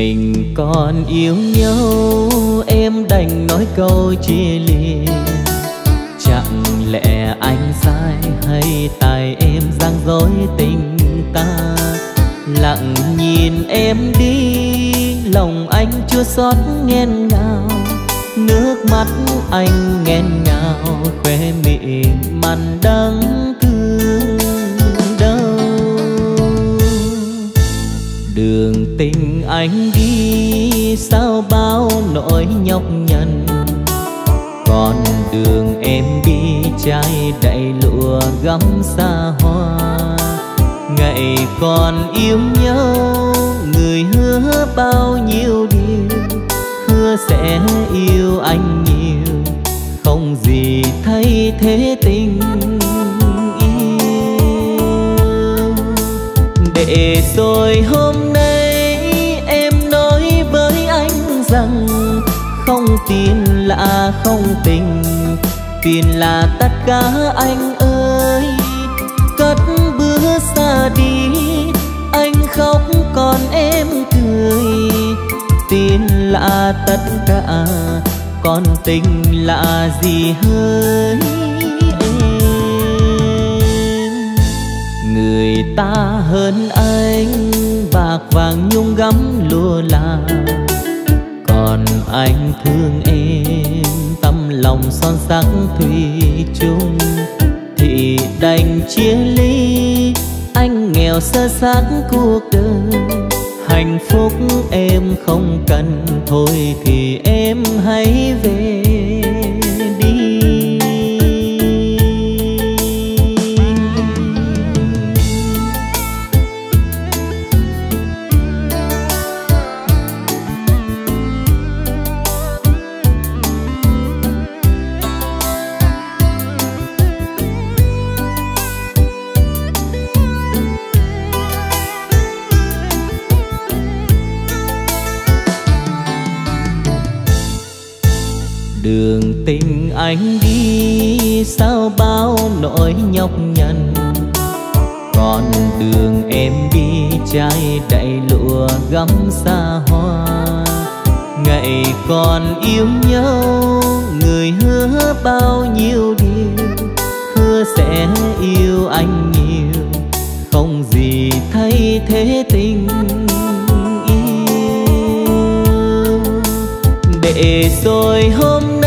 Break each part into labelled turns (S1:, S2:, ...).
S1: mình còn yêu nhau, em đành nói câu chia ly chẳng lẽ anh sai hay tại em giang dối tình ta? Lặng nhìn em đi, lòng anh chưa xót nghẹn ngào. Nước mắt anh nghẹn ngào, khoe miệng mặn đắng thương đường tình anh đi, sao bao nỗi nhọc nhằn? Còn đường em đi, trai đầy lụa gắm xa hoa. Ngày còn yêu nhau, người hứa bao nhiêu điều? Hứa sẽ yêu anh nhiều, không gì thay thế tình. Để rồi hôm nay em nói với anh rằng không tin là không tình, tin là tất cả anh ơi cất bước xa đi, anh khóc còn em cười tin là tất cả, còn tình là gì hơn? Người ta hơn anh bạc vàng nhung gấm lụa là. Còn anh thương em tâm lòng son sắc thủy chung. Thì đành chia ly, anh nghèo sơ xác cuộc đời. Hạnh phúc em không cần thôi thì em hãy về. Anh đi, sao bao nỗi nhọc nhằn? Còn đường em đi trai đầy lụa gắm xa hoa. Ngày còn yêu nhau, người hứa bao nhiêu điều? Hứa sẽ yêu anh nhiều, không gì thay thế tình yêu. Để rồi hôm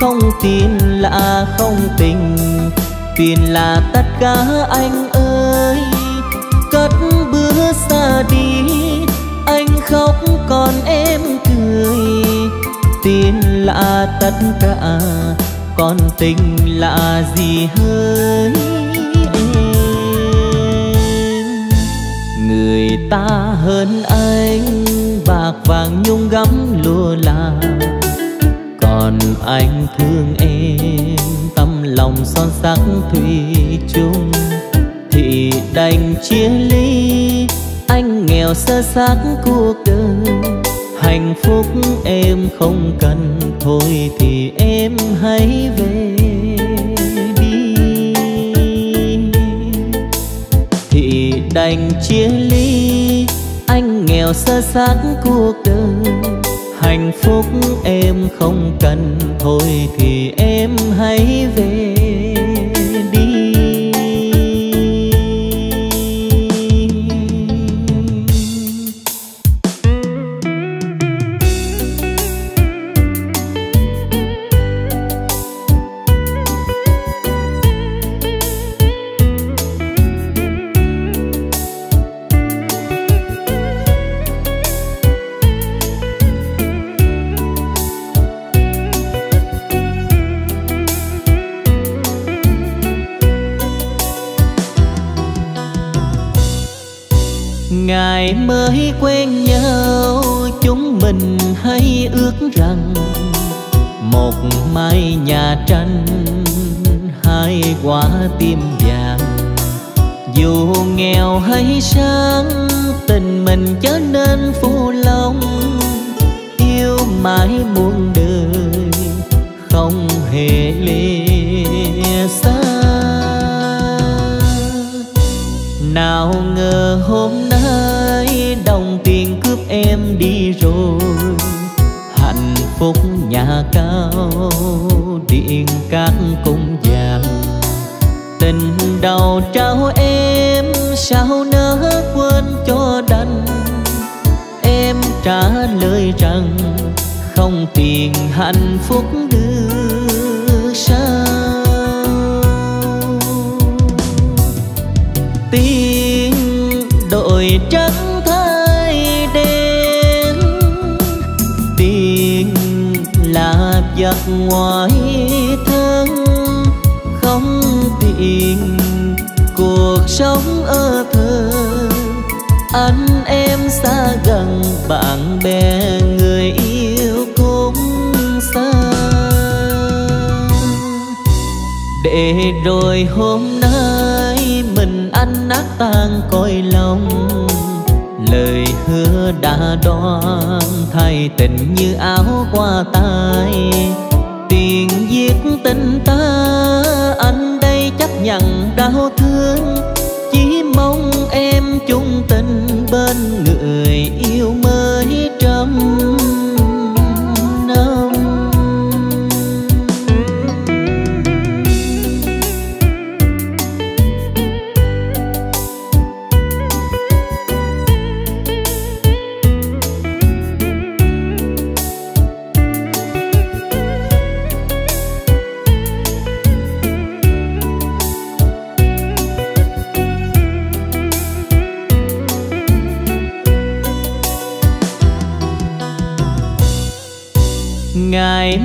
S1: không tin là không tình, tin là tất cả anh ơi. Cất bước xa đi, anh khóc còn em cười. Tin là tất cả, còn tình là gì hỡi em? Người ta hơn anh, bạc vàng nhung gấm lùa là còn anh thương em tâm lòng son sắc thủy chung. Thì đành chia ly, anh nghèo sơ xác cuộc đời. Hạnh phúc em không cần thôi thì em hãy về đi. Thì đành chia ly, anh nghèo sơ xác cuộc đời hạnh phúc em không cần thôi thì em hãy về. Để rồi hôm nay mình anh nát tan cõi lòng. Lời hứa đã đoan thay tình như áo qua tay tiền giết tình ta, anh đây chấp nhận đau thương.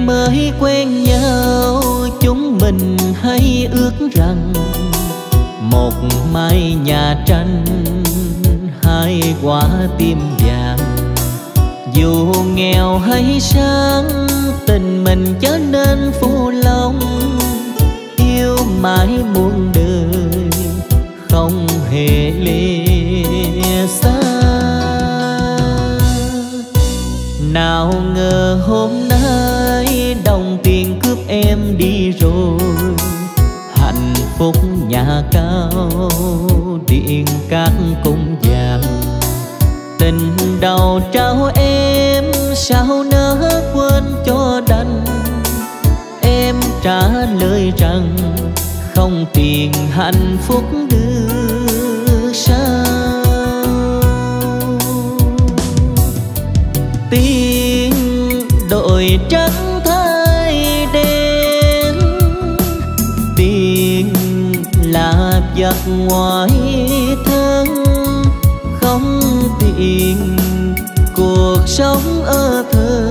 S1: Mới quen nhau, chúng mình hay ước rằng một mai nhà tranh, hai quả tim vàng. Dù nghèo hay sang, tình mình trở nên phù lòng. Yêu mãi muôn đời, không hề lìa xa. Nào ngờ hôm em đi rồi. Hạnh phúc nhà cao, điện cát cung vàng. Tình đầu trao em, sao nỡ quên cho đành? Em trả lời rằng, không tiền hạnh phúc đưa. Lạc ngoài thân không tiền cuộc sống ở thơ.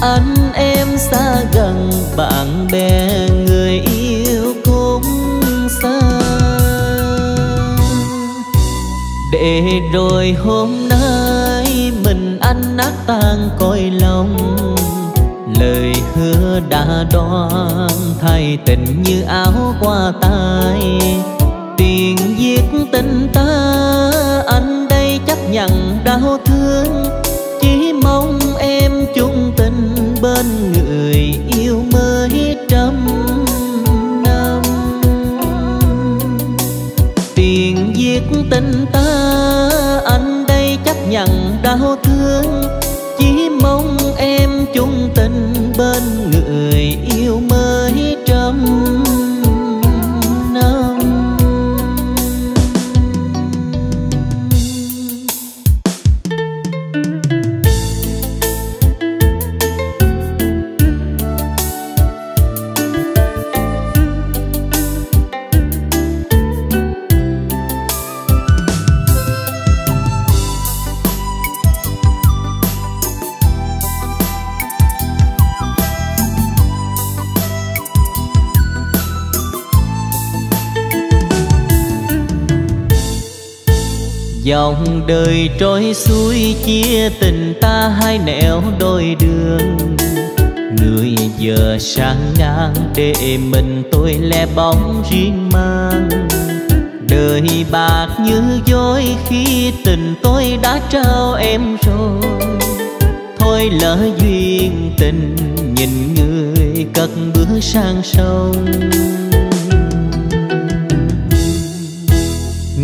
S1: Anh em xa gần, bạn bè người yêu cũng xa. Để rồi hôm nay mình anh nát tan cõi lòng, lời hứa đoan thay tình như áo qua tay. Tiền giết tình ta, anh đây chấp nhận đau thương. Chỉ mong em chung tình bên người yêu mới trăm năm tiền giết tình ta, anh đây chấp nhận đau thương. Dòng đời trôi xuôi, chia tình ta hai nẻo đôi đường. Người giờ sang ngang để mình tôi lẻ bóng riêng mang. Đời bạc như dối khi tình tôi đã trao em rồi. Thôi lỡ duyên tình nhìn người cất bước sang sông.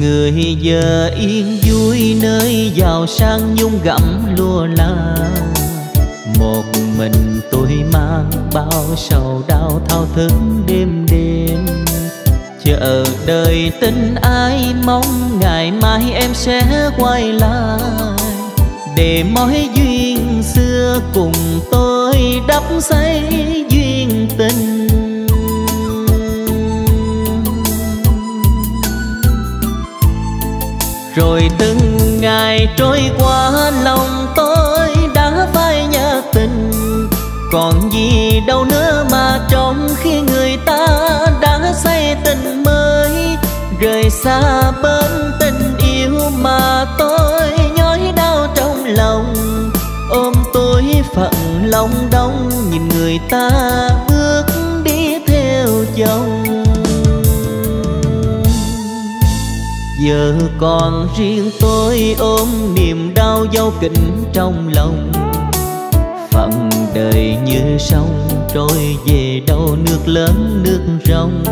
S1: Người giờ yên vui nơi giàu sang nhung gặm lúa la một mình tôi mang bao sầu đau thao thức đêm đêm. Chờ đời tình ai mong ngày mai em sẽ quay lại. Để mối duyên xưa cùng tôi đắp xây rồi từng ngày trôi qua, lòng tôi đã phai nhạt tình. Còn gì đâu nữa mà trong khi người ta đã xây tình mới rời xa bên tình yêu mà tôi nhói đau trong lòng. Ôm tôi phận lòng đông, nhìn người ta bước đi theo chồng giờ còn riêng tôi ôm niềm đau dấu kính trong lòng. Phận đời như sông trôi về đâu nước lớn nước rong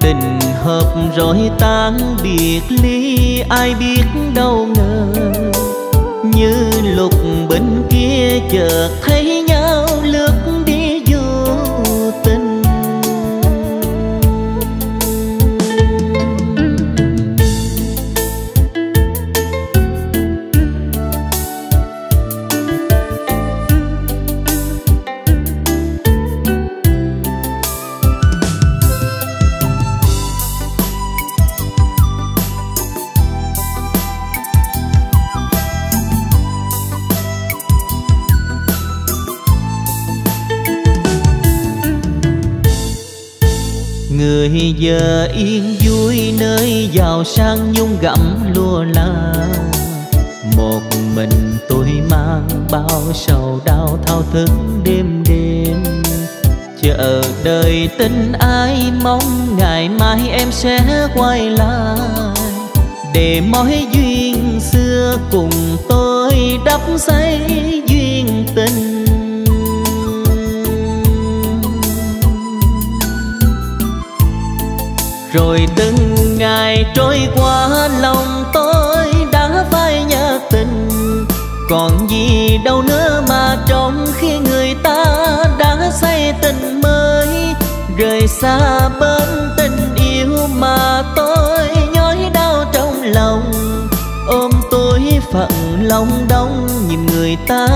S1: tình hợp rồi tan biệt ly, ai biết đâu ngờ. Như lúc bên kia chợt thấy nhau yên vui nơi giàu sang nhung gặm lúa la. Một mình tôi mang bao sầu đau thao thức đêm đêm. Chờ đợi tin ai mong ngày mai em sẽ quay lại. Để mối duyên xưa cùng tôi đắp xây duyên tình. Rồi từng ngày trôi qua, lòng tôi đã phai nhạt tình. Còn gì đâu nữa mà trong khi người ta đã xây tình mới rời xa bên tình yêu mà tôi nhói đau trong lòng. Ôm tôi phận lòng đông nhìn người ta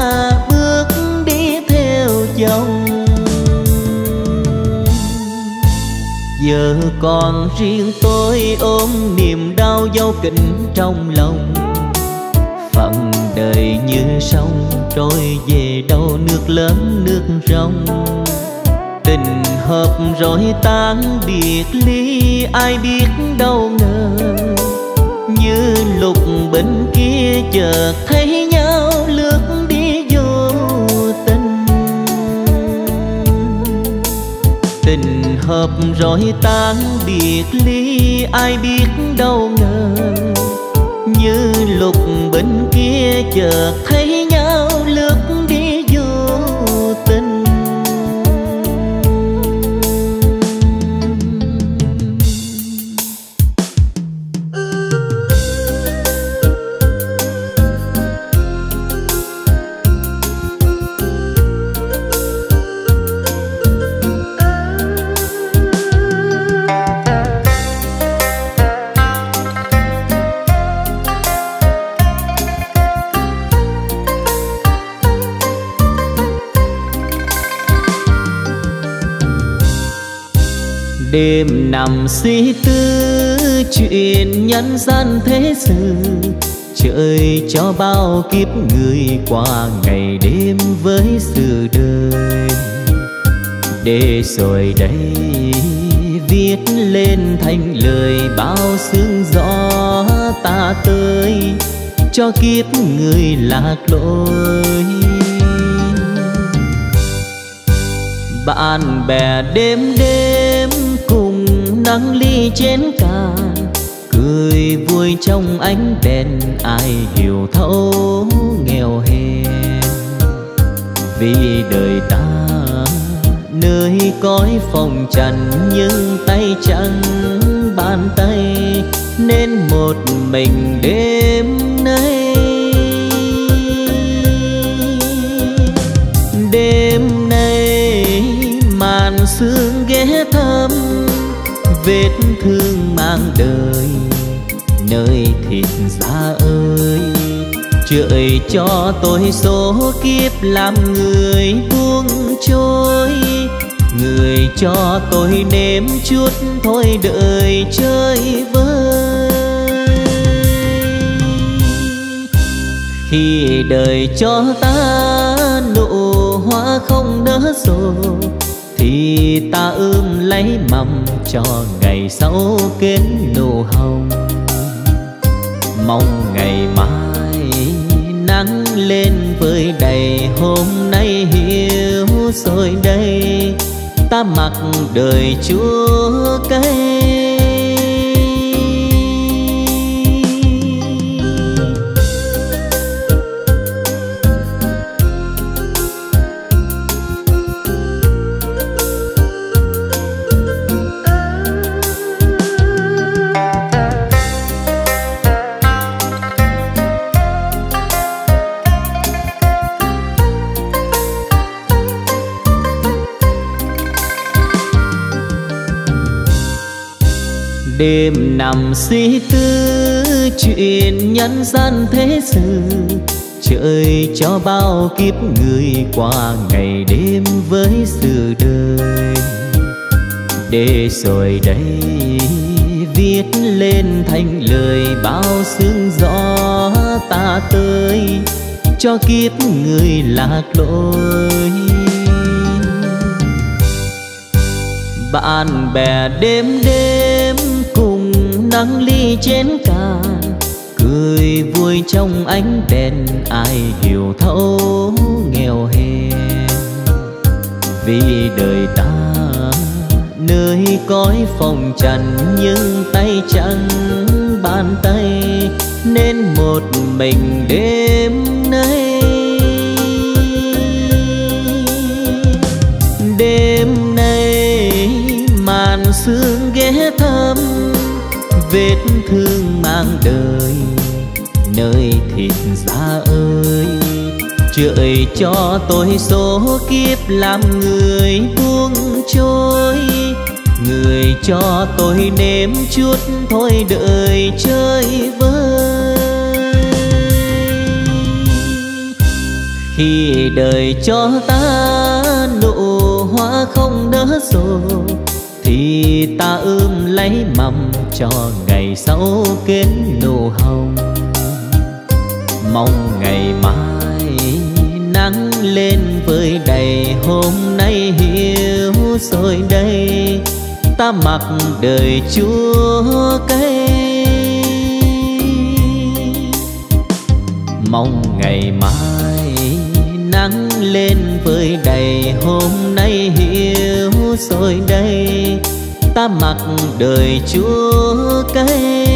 S1: bước đi theo chồng giờ còn riêng tôi ôm niềm đau dấu kính trong lòng. Phận đời như sông, trôi về đâu nước lớn, nước rong tình hợp rồi tan biệt ly, ai biết đâu ngờ. Như lúc bên kia chợt thấy nhau lướt hợp rồi tan biệt ly, ai biết đâu ngờ, như lúc bên kia chợt thấy đêm nằm suy tư, chuyện nhân gian thế sự. Trời cho bao kiếp người qua ngày đêm với sự đời. Để rồi đây, viết lên thành lời bao sương gió ta tới, cho kiếp người lạc lối. Bạn bè đêm đêm nắng ly trên cà, cười vui trong ánh đèn, ai hiểu thấu nghèo hèn vì đời ta, nơi cõi phòng trần, nhưng tay trắng bàn tay, nên một mình đêm nay đêm nay, màn xưa. Đời, nơi thịt da ơi. Trời cho tôi số kiếp làm người buông trôi. Người cho tôi nếm chút thôi đời chơi vơi. Khi đời cho ta nụ hoa không nở rồi thì ta ươm lấy mầm cho ngày sau kết nụ hồng. Mong ngày mai nắng lên với đầy, hôm nay hiểu rồi đây. Ta mặc đời chúa cây đêm nằm suy tư, chuyện nhân gian thế sự. Trời cho bao kiếp người qua ngày đêm với sự đời. Để rồi đây, viết lên thành lời bao sương gió ta tới, cho kiếp người lạc lối. Bạn bè đêm đêm nắng ly chén cà, cười vui trong ánh đèn, ai hiểu thấu nghèo hèn vì đời ta, nơi cõi phòng trần, nhưng tay chẳng bàn tay, nên một mình đêm nay. Đêm nay màn sương vết thương mang đời, nơi thịt da ơi. Trời cho tôi số kiếp làm người buông trôi, người cho tôi nếm chút thôi đời chơi vơi. Khi đời cho ta nụ hoa không nở rồi, thì ta ươm lấy mầm cho ngày sau kết nụ hồng. Mong ngày mai nắng lên với đầy, hôm nay hiểu rồi đây, ta mặc đời chúa cây. Mong ngày mai nắng lên với đầy, hôm nay hiểu rồi đây ta mặc đời chúa cây.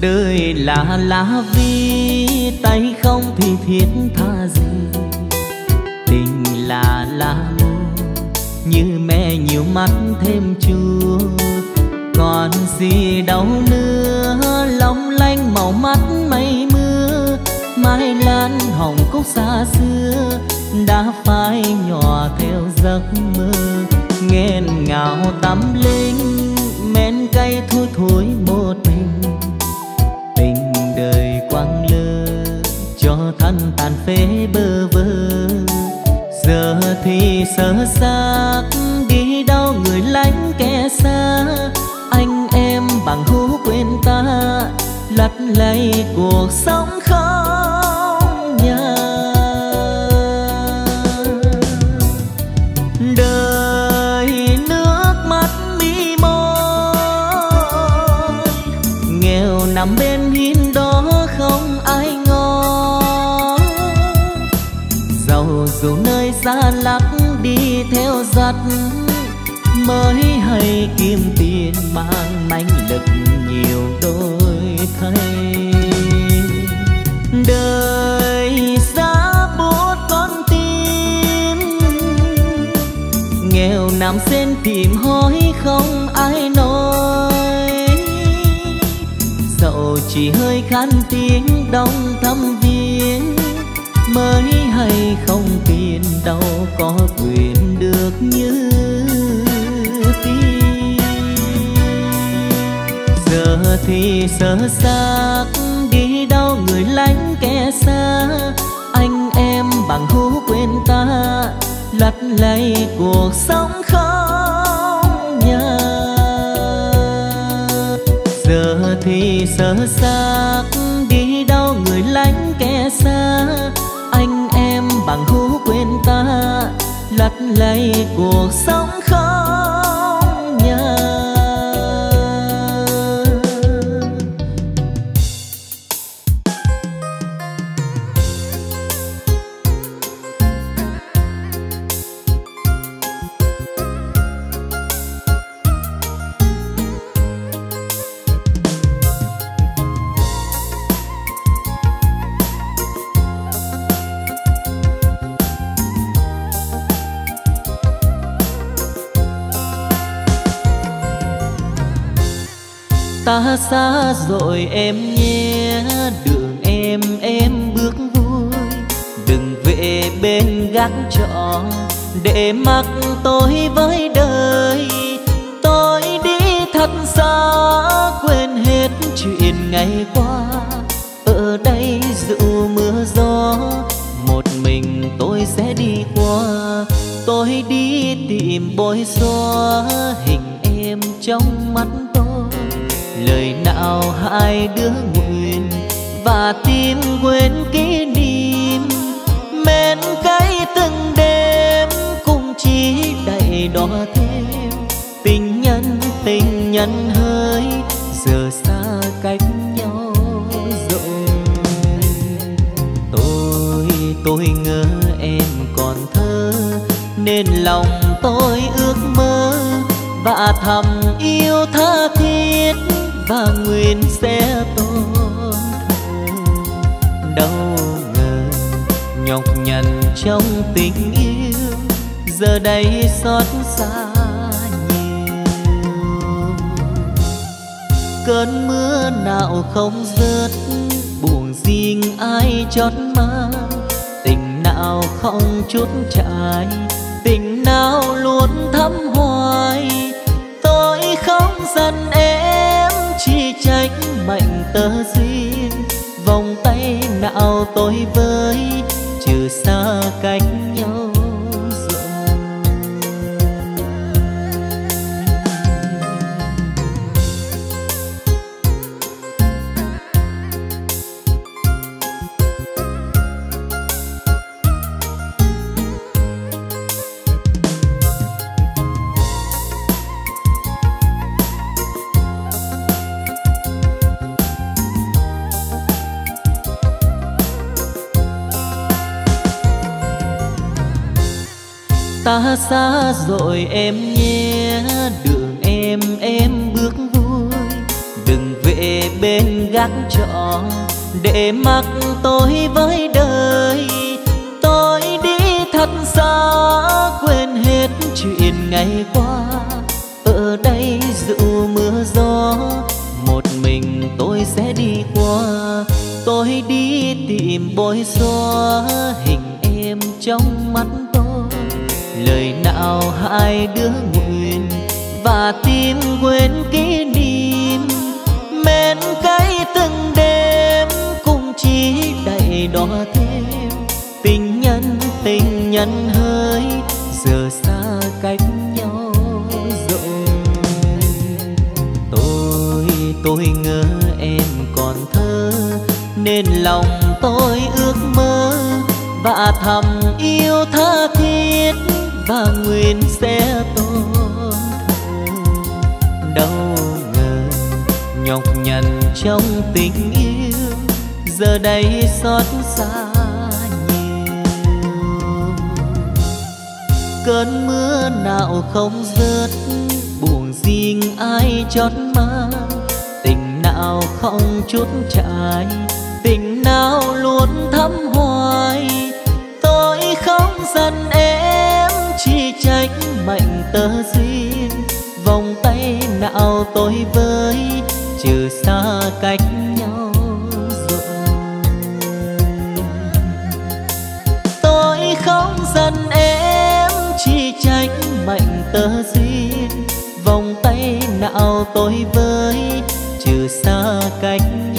S1: Đời là lá vi, tay không thì thiết tha gì. Tình là lá, như mẹ nhiều mắt thêm chua. Còn gì đâu nữa, long lanh màu mắt mây mưa. Mai lan hồng cúc xa xưa, đã phai nhỏ theo giấc mơ. Nghẹn ngào tắm linh, men cay thui thối một mình. Tàn phế bơ vơ giờ thì sơ xác đi đâu người lánh kẻ xa anh em bằng hữu quên ta lật lay cuộc sống khó. Hay kiếm tiền mang manh lực nhiều đôi thay. Đời giá bố con tim, nghèo nằm sen tìm hối không ai nói. Dẫu chỉ hơi khan tiếng đông thăm viếng, mới hay không tiền đâu có quyền được như giờ thì sơ xác đi đâu người lánh kẻ xa. Anh em bằng hữu quên ta lật lay cuộc sống không nhà giờ thì sơ xác đi đâu người lánh kẻ xa. Anh em bằng hữu quên ta lật lay cuộc sống không xa xa rồi em nhé. Đường em em bước vui. Đừng về bên gác trọ. Để mặc tôi với đời. Tôi đi thật xa, quên hết chuyện ngày qua. Ở đây dù mưa gió, một mình tôi sẽ đi qua. Tôi đi tìm bôi xóa hình em trong mắt lời nào hai đứa nguyện và tim quên kỷ niệm? Men cay từng đêm cũng chỉ đầy đỏ thêm. Tình nhân tình nhân hơi, giờ xa cách nhau rồi. Tôi tôi ngỡ em còn thơ, nên lòng tôi ước mơ và thầm yêu tha thiết và nguyện sẽ tôn đâu ngờ, nhọc nhằn trong tình yêu, giờ đây xót xa nhiều. Cơn mưa nào không rớt, buồn riêng ai chót mang. Tình nào không chút trải tình nào luôn thắm hoài. Tôi không giận em chi trách mệnh tơ duyên vòng tay nào tôi với trừ xa cách nhau. Xa rồi em nhé. Đường em em bước vui. Đừng về bên gác trọ. Để mặc tôi với đời. Tôi đi thật xa, quên hết chuyện ngày qua. Ở đây dù mưa gió, một mình tôi sẽ đi qua. Tôi đi tìm bối xóa hình em trong mắt lời nào hai đứa nguyện và tim quên kỷ niệm? Men cay từng đêm cũng chỉ đầy đỏ thêm. Tình nhân tình nhân hơi, giờ xa cách nhau rồi. Tôi tôi ngỡ em còn thơ, nên lòng tôi ước mơ và thầm yêu tha thiết và nguyện sẽ tôn đâu ngờ, nhọc nhằn trong tình yêu, giờ đây xót xa nhiều. Cơn mưa nào không rớt, buồn riêng ai chót mang. Tình nào không chút trải tình nào luôn thắm hoài. Tôi không giận em chỉ trách mệnh tơ duyên. Vòng tay nào tôi với, trừ xa cách nhau rồi. Tôi không giận em chỉ trách mệnh tơ duyên. Vòng tay nào tôi với, trừ xa cách nhau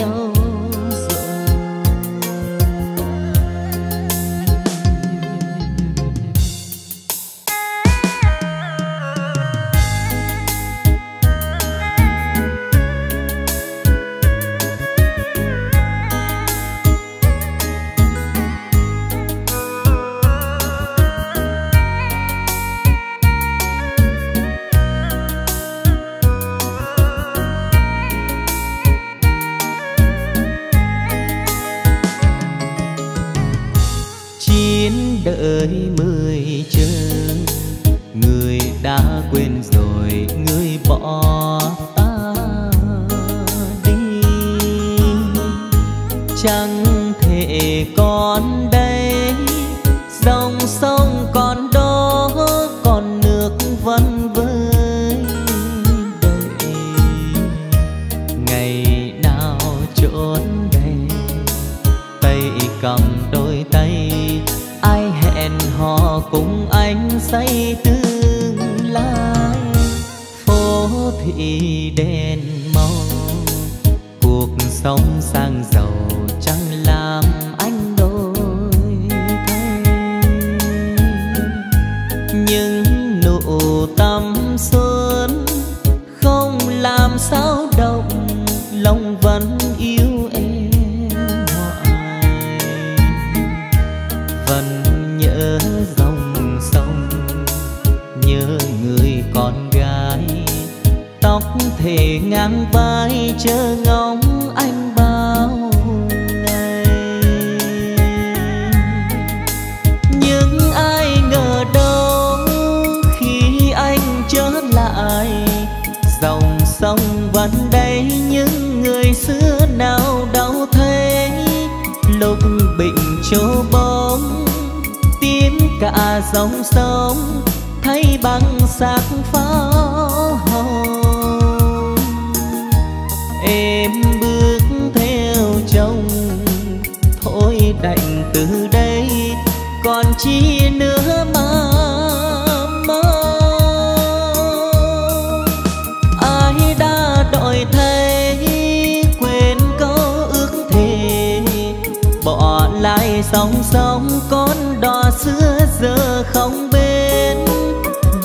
S1: song song con đò xưa giờ không bên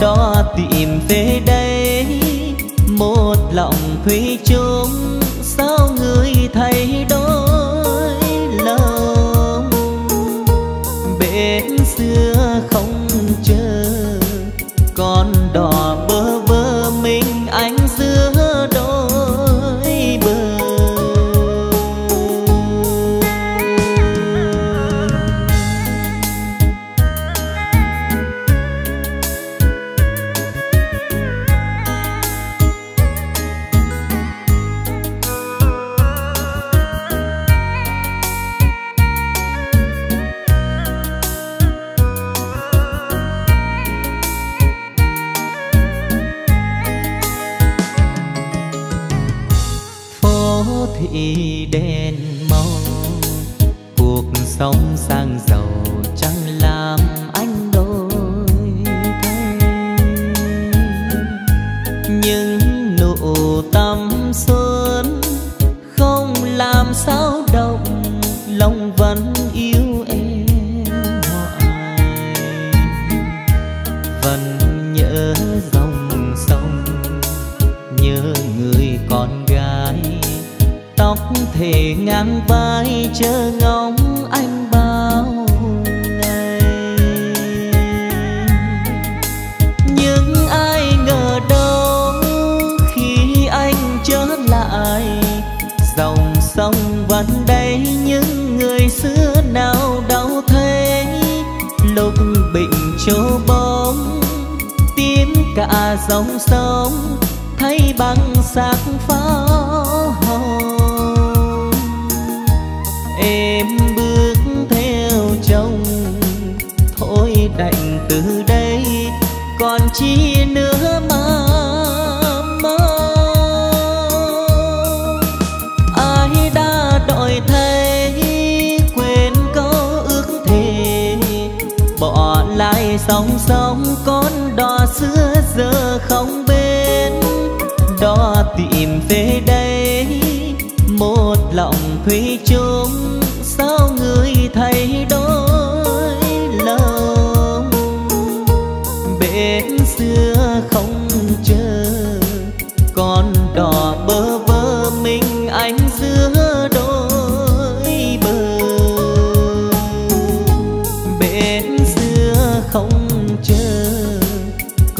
S1: đò tìm về đây, một lòng thủy chung. Sao người thấy đôi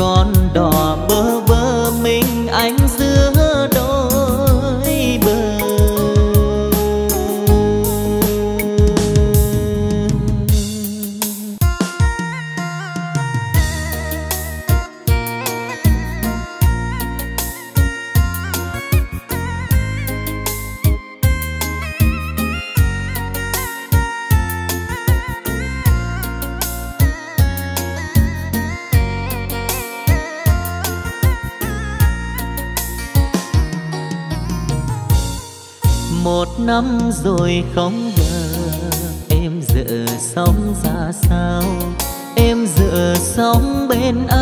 S1: con đò bơ vơ mình anh không ngờ em dựa sống ra sao? Em dựa sống bên anh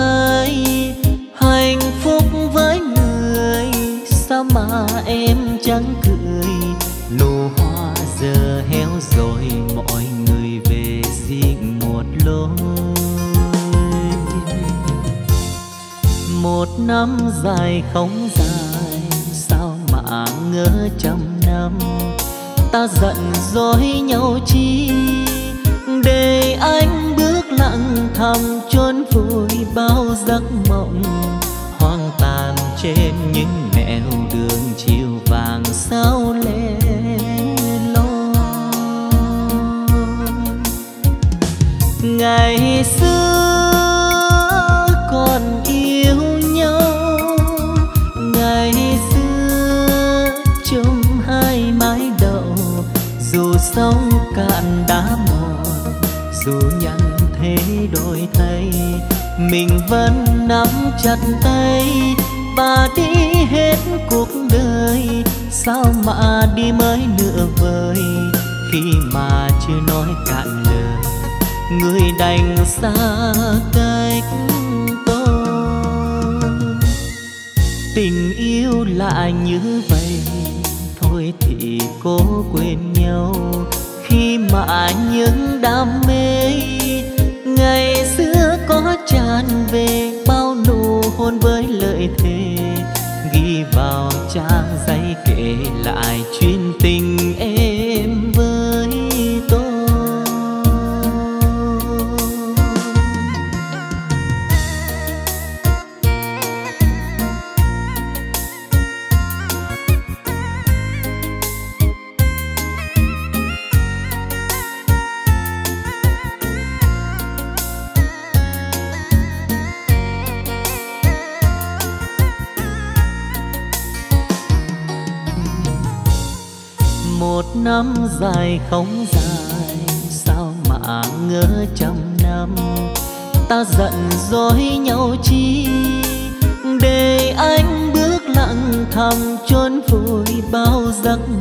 S1: lặng chốn chôn vùi bao giấc mơ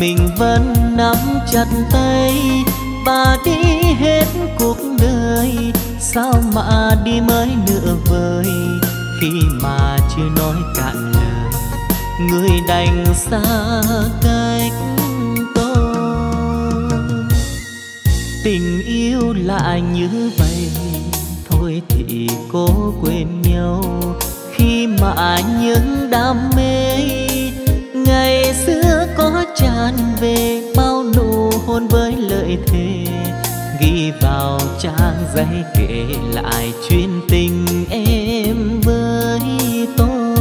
S1: mình vẫn nắm chặt tay và đi hết cuộc đời. Sao mà đi mới nửa vời khi mà chưa nói cạn lời? Người đành xa cách tôi. Tình yêu là như vậy, thôi thì cố quên nhau. Khi mà những đam mê ngày xưa tràn về bao nụ hôn với lời thề. Ghi vào trang giấy kể lại chuyện tình em với tôi.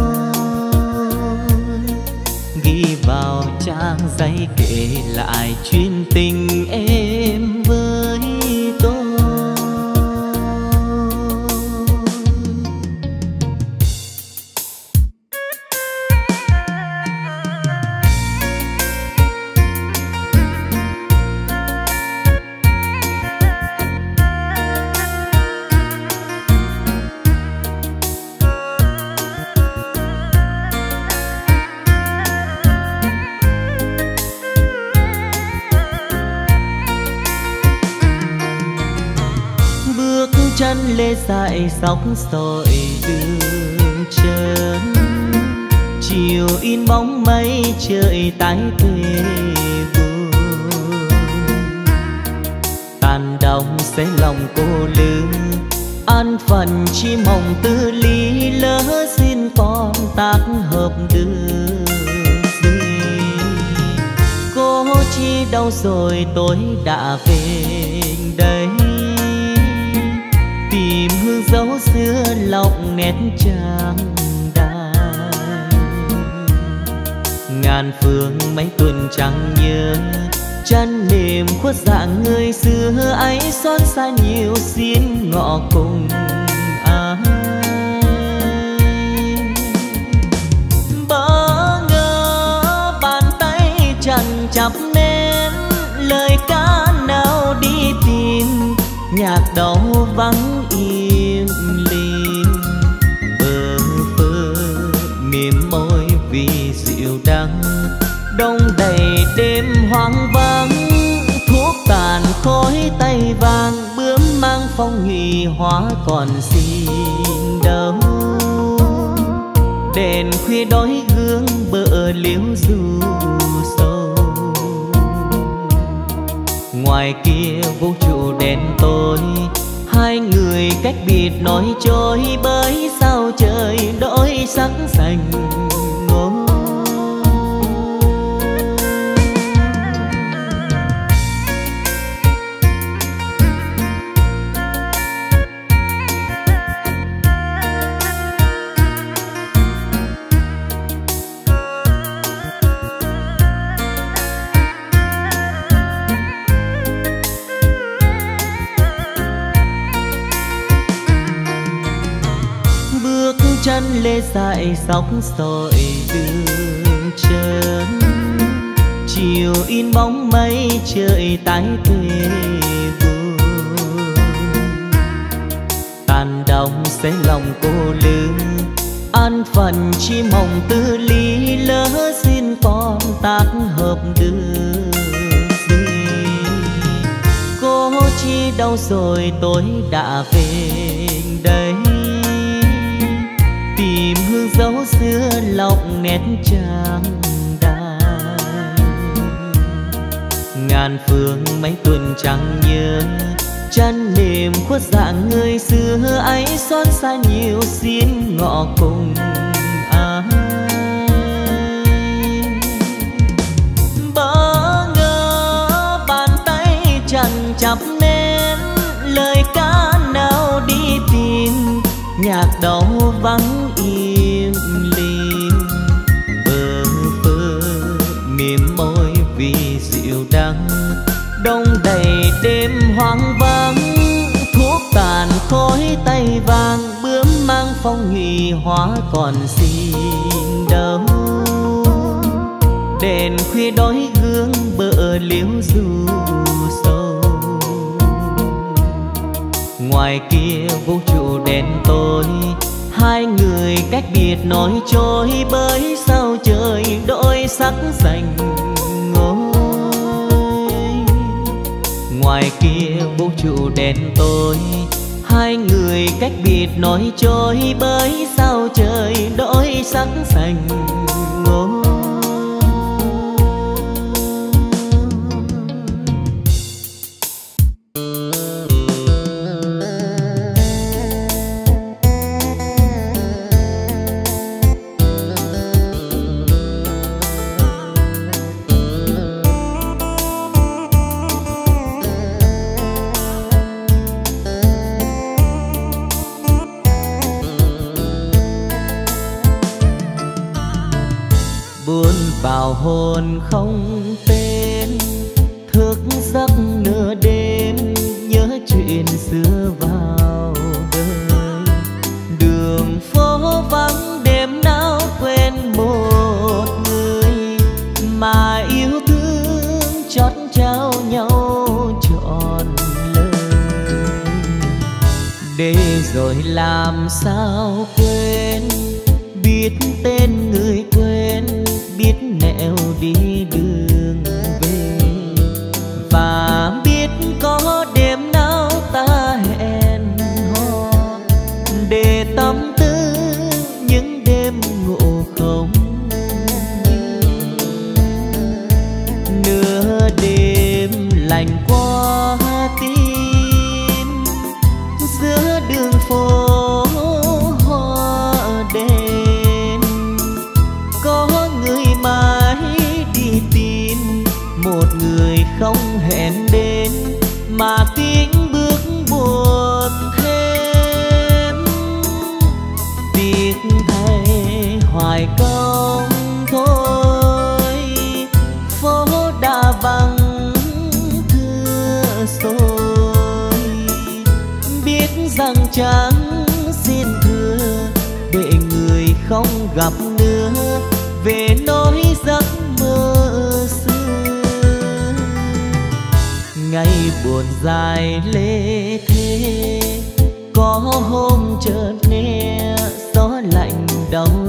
S1: Ghi vào trang giấy kể lại chuyện tình khói tay vàng bướm mang phong nhụy hóa còn xin đâu đèn khuya đói gương bờ liễu du sâu ngoài kia vũ trụ đen tối, hai người cách biệt nói trôi bởi sao trời đổi sắc xanh ngô lê dại sóng sỏi đường chân. Chiều in bóng mây trời tái thuê buồn. Tàn đồng sẽ lòng cô lưng an phận chi mong tư lý lỡ xin con tác hợp được gì cô chi đâu rồi tôi đã về dấu xưa lọc nét trang đài ngàn phương mấy tuần chẳng nhớ, chân mềm khuất dạng người xưa, ấy xót xa nhiều xin ngọ cùng ai bỡ ngỡ bàn tay trần chập nên lời ca nào đi tìm, nhạc đâu vắng im lìm bơ phơ mềm môi vì rượu đắng đông đầy đêm hoang vắng thuốc tàn khói tay vàng bướm mang phong nhụy hóa còn xin đâu đèn khuya đói gương bờ liễu du sâu ngoài kia vũ trụ đèn tối hai người cách biệt nói trôi bởi sao trời đôi sắc dành ngoài kia vũ trụ đèn tối, hai người cách biệt nói trôi bởi sao trời đôi sắc dành ngôi. Vào hồn không tên. Thức giấc nửa đêm, nhớ chuyện xưa vào đời. Đường phố vắng, đêm nào quên một người. Mà yêu thương chót trao nhau trọn lời. Để rồi làm sao quên buồn dài lê thế có hôm chợt nghe gió lạnh đau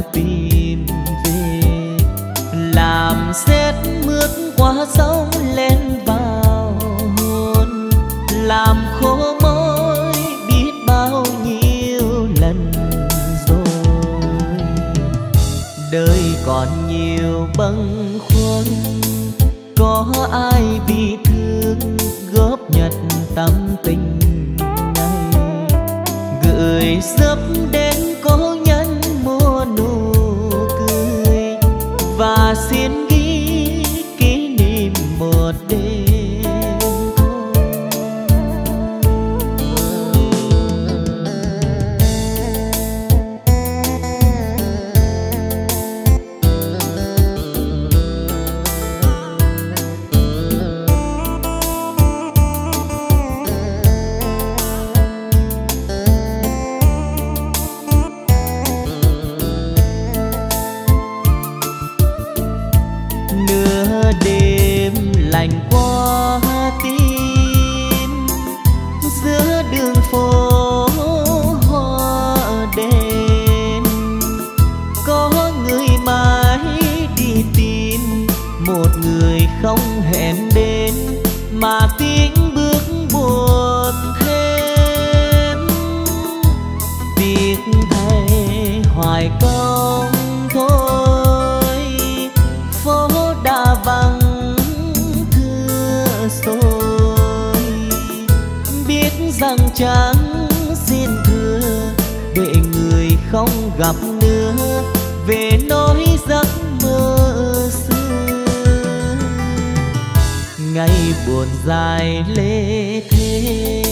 S1: ngày buồn dài lê thế.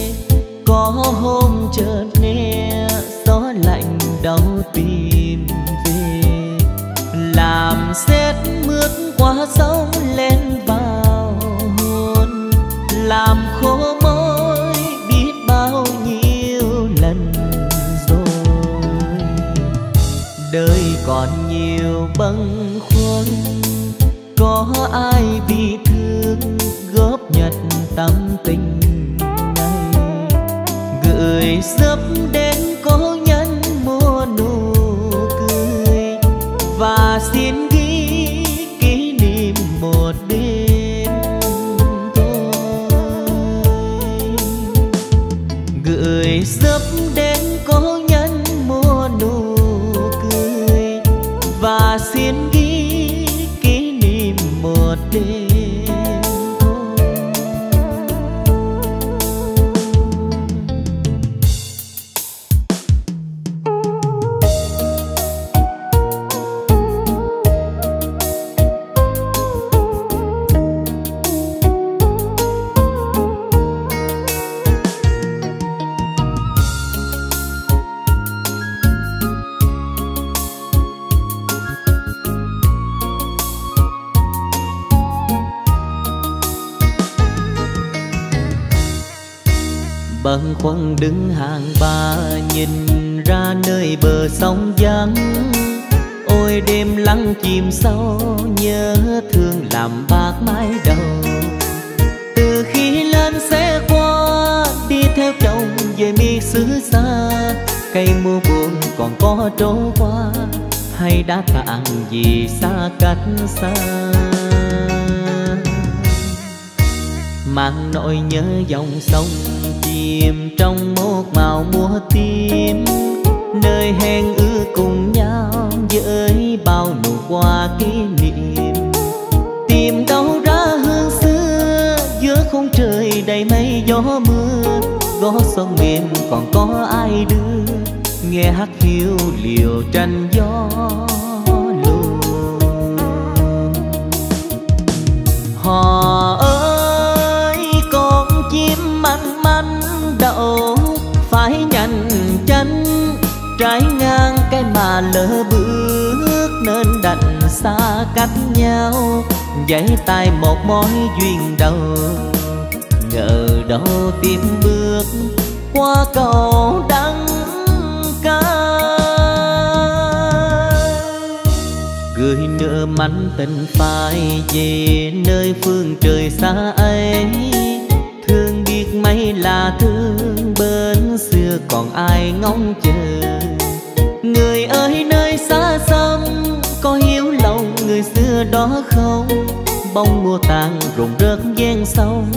S1: Có hôm chợt nghe gió lạnh đau tìm về. Làm xét mướt qua sông gió lùa. Họ ơi, con chim manh manh đậu phải nhanh chân trái ngang cái mà lỡ bước nên đành xa cách nhau. Giấy tay một mối duyên đầu ngờ đâu tìm bước qua cầu đắng. Gửi nửa mắt tình phai về nơi phương trời xa ấy. Thương biết mấy là thương bên xưa, còn ai ngóng chờ? Người ơi, nơi xa xăm, có hiếu lòng người xưa đó không? Bông mùa tàn rụng rớt gian sông,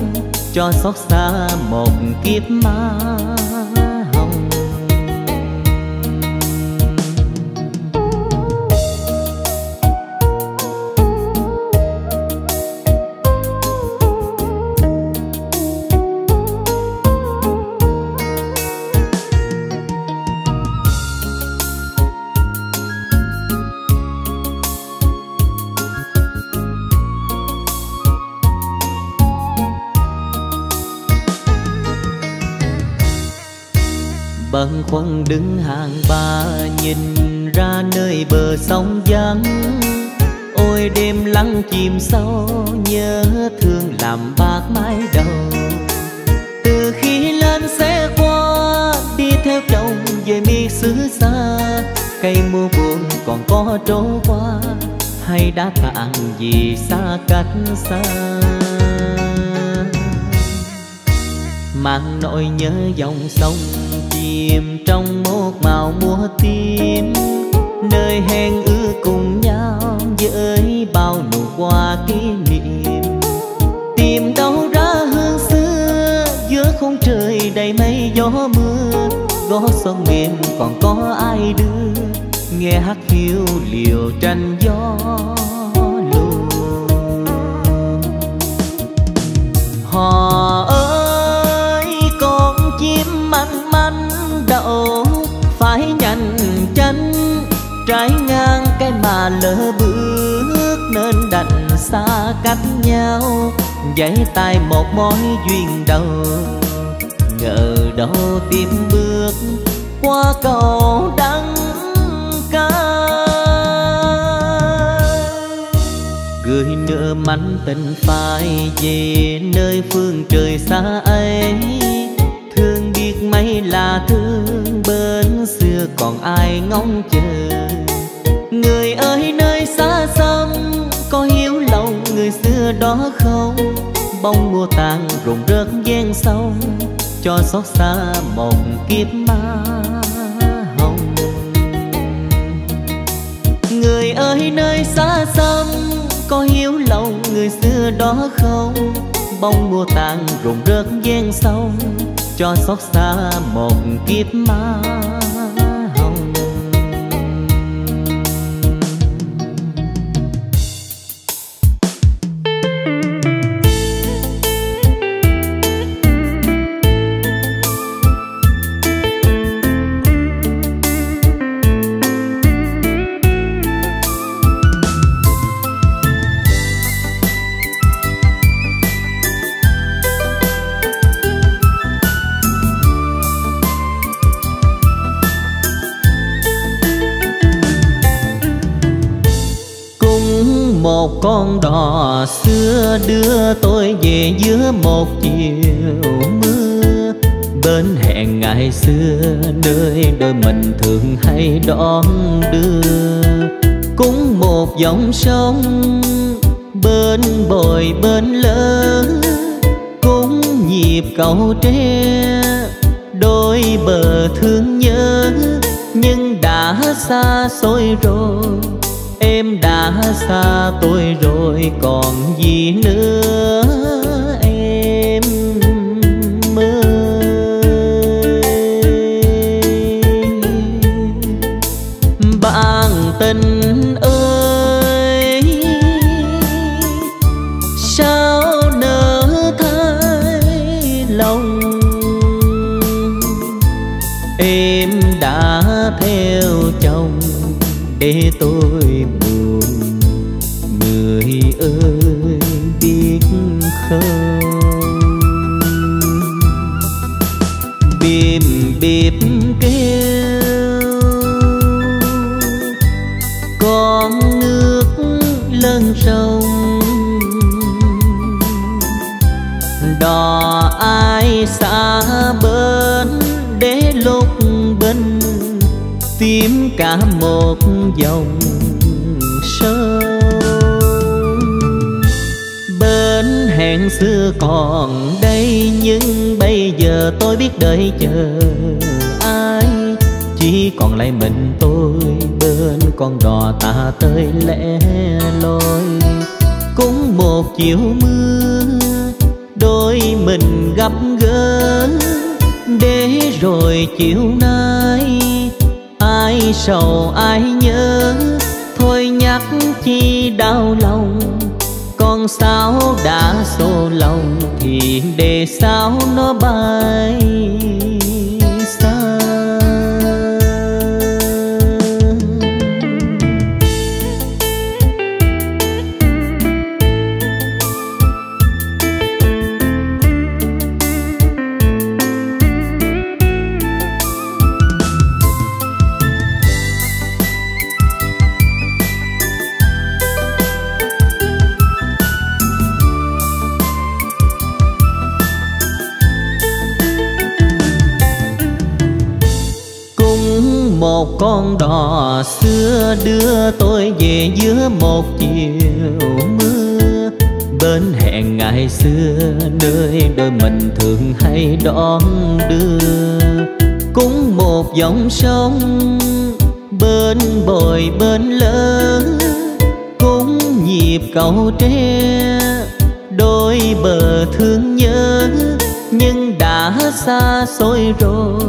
S1: cho xót xa một kiếp ma bâng đứng hàng ba, nhìn ra nơi bờ sông vắng. Ôi, đêm lắng chìm sâu, nhớ thương làm bạc mái đầu. Từ khi lên xe qua, đi theo chồng về miệt xứ xa. Cây mưa buồn còn có trốn qua, hay đã cạn vì xa cách xa. Mang nỗi nhớ dòng sông chìm trong một màu mùa tím. Nơi hẹn ước cùng nhau với bao nụ hoa kỷ niệm. Tìm đâu ra hương xưa, giữa khung trời đầy mây gió mưa. Gót sông mềm còn có ai đưa, nghe hát hiu liều tranh gió luôn. Họ ơi manh manh đậu phải nhanh chân. Trái ngang cái mà lỡ bước nên đành xa cách nhau. Giấy tay một mối duyên đầu ngờ đâu tìm bước qua cầu đắng cay gửi nửa mảnh tình phai về nơi phương trời xa ấy mấy là thương bên xưa còn ai ngóng chờ. Người ơi, nơi xa xăm, có hiếu lòng người xưa đó không? Bông mùa tàn rụng rớt gian sông, cho xót xa một kiếp ma hồng. Người ơi, nơi xa xăm, có hiếu lòng người xưa đó không? Bông mùa tàn rụng rớt gian sông cho xót xa một kiếp ma. Đưa tôi về giữa một chiều mưa. Bên hẹn ngày xưa, nơi đôi mình thường hay đón đưa. Cũng một dòng sông, bên bồi bên lớn cũng nhịp cầu tre, đôi bờ thương nhớ. Nhưng đã xa xôi rồi em đã xa tôi rồi còn gì nữa? Cả một dòng sông. Bên hẹn xưa còn đây, nhưng bây giờ tôi biết đợi chờ ai. Chỉ còn lại mình tôi, bên con đò ta tới lẻ loi. Cũng một chiều mưa, đôi mình gặp gỡ. Để rồi chiều nay ai sầu, ai nhớ. Thôi nhắc chi đau lòng, con sao đã xô lòng thì để sao nó bay. Đưa tôi về giữa một chiều mưa. Bên hẹn ngày xưa, nơi đôi mình thường hay đón đưa. Cũng một dòng sông, bên bồi bên lớn cũng nhịp cầu tre, đôi bờ thương nhớ. Nhưng đã xa xôi rồi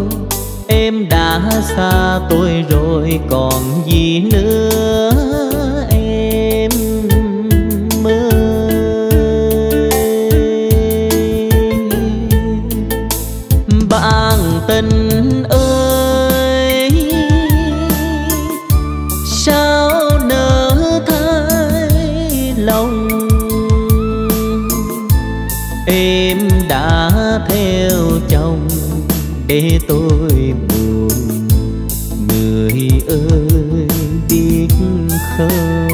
S1: Em đã xa tôi rồi, còn gì nữa em ơi Bạn tình ơi, Sao nỡ thay lòng? Em đã theo chồng để tôi ơi biết không?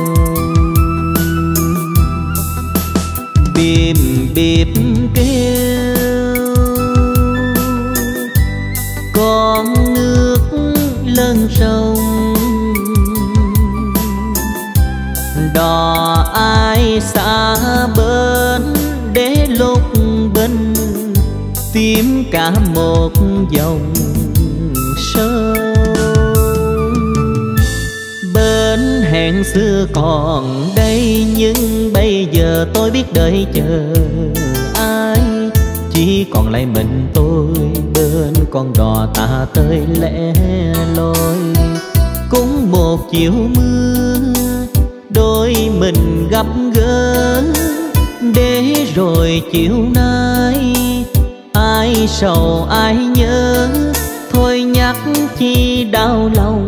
S1: Bìm bịp kêu con nước lên sông. Đò ai xa bến để lúc bên, tìm cả một dòng xưa còn đây, nhưng bây giờ tôi biết đợi chờ ai. Chỉ còn lại mình tôi, bên con đò ta tới lẻ loi. Cũng một chiều mưa, đôi mình gặp gỡ. Để rồi chiều nay, ai sầu ai nhớ. Thôi nhắc chi đau lòng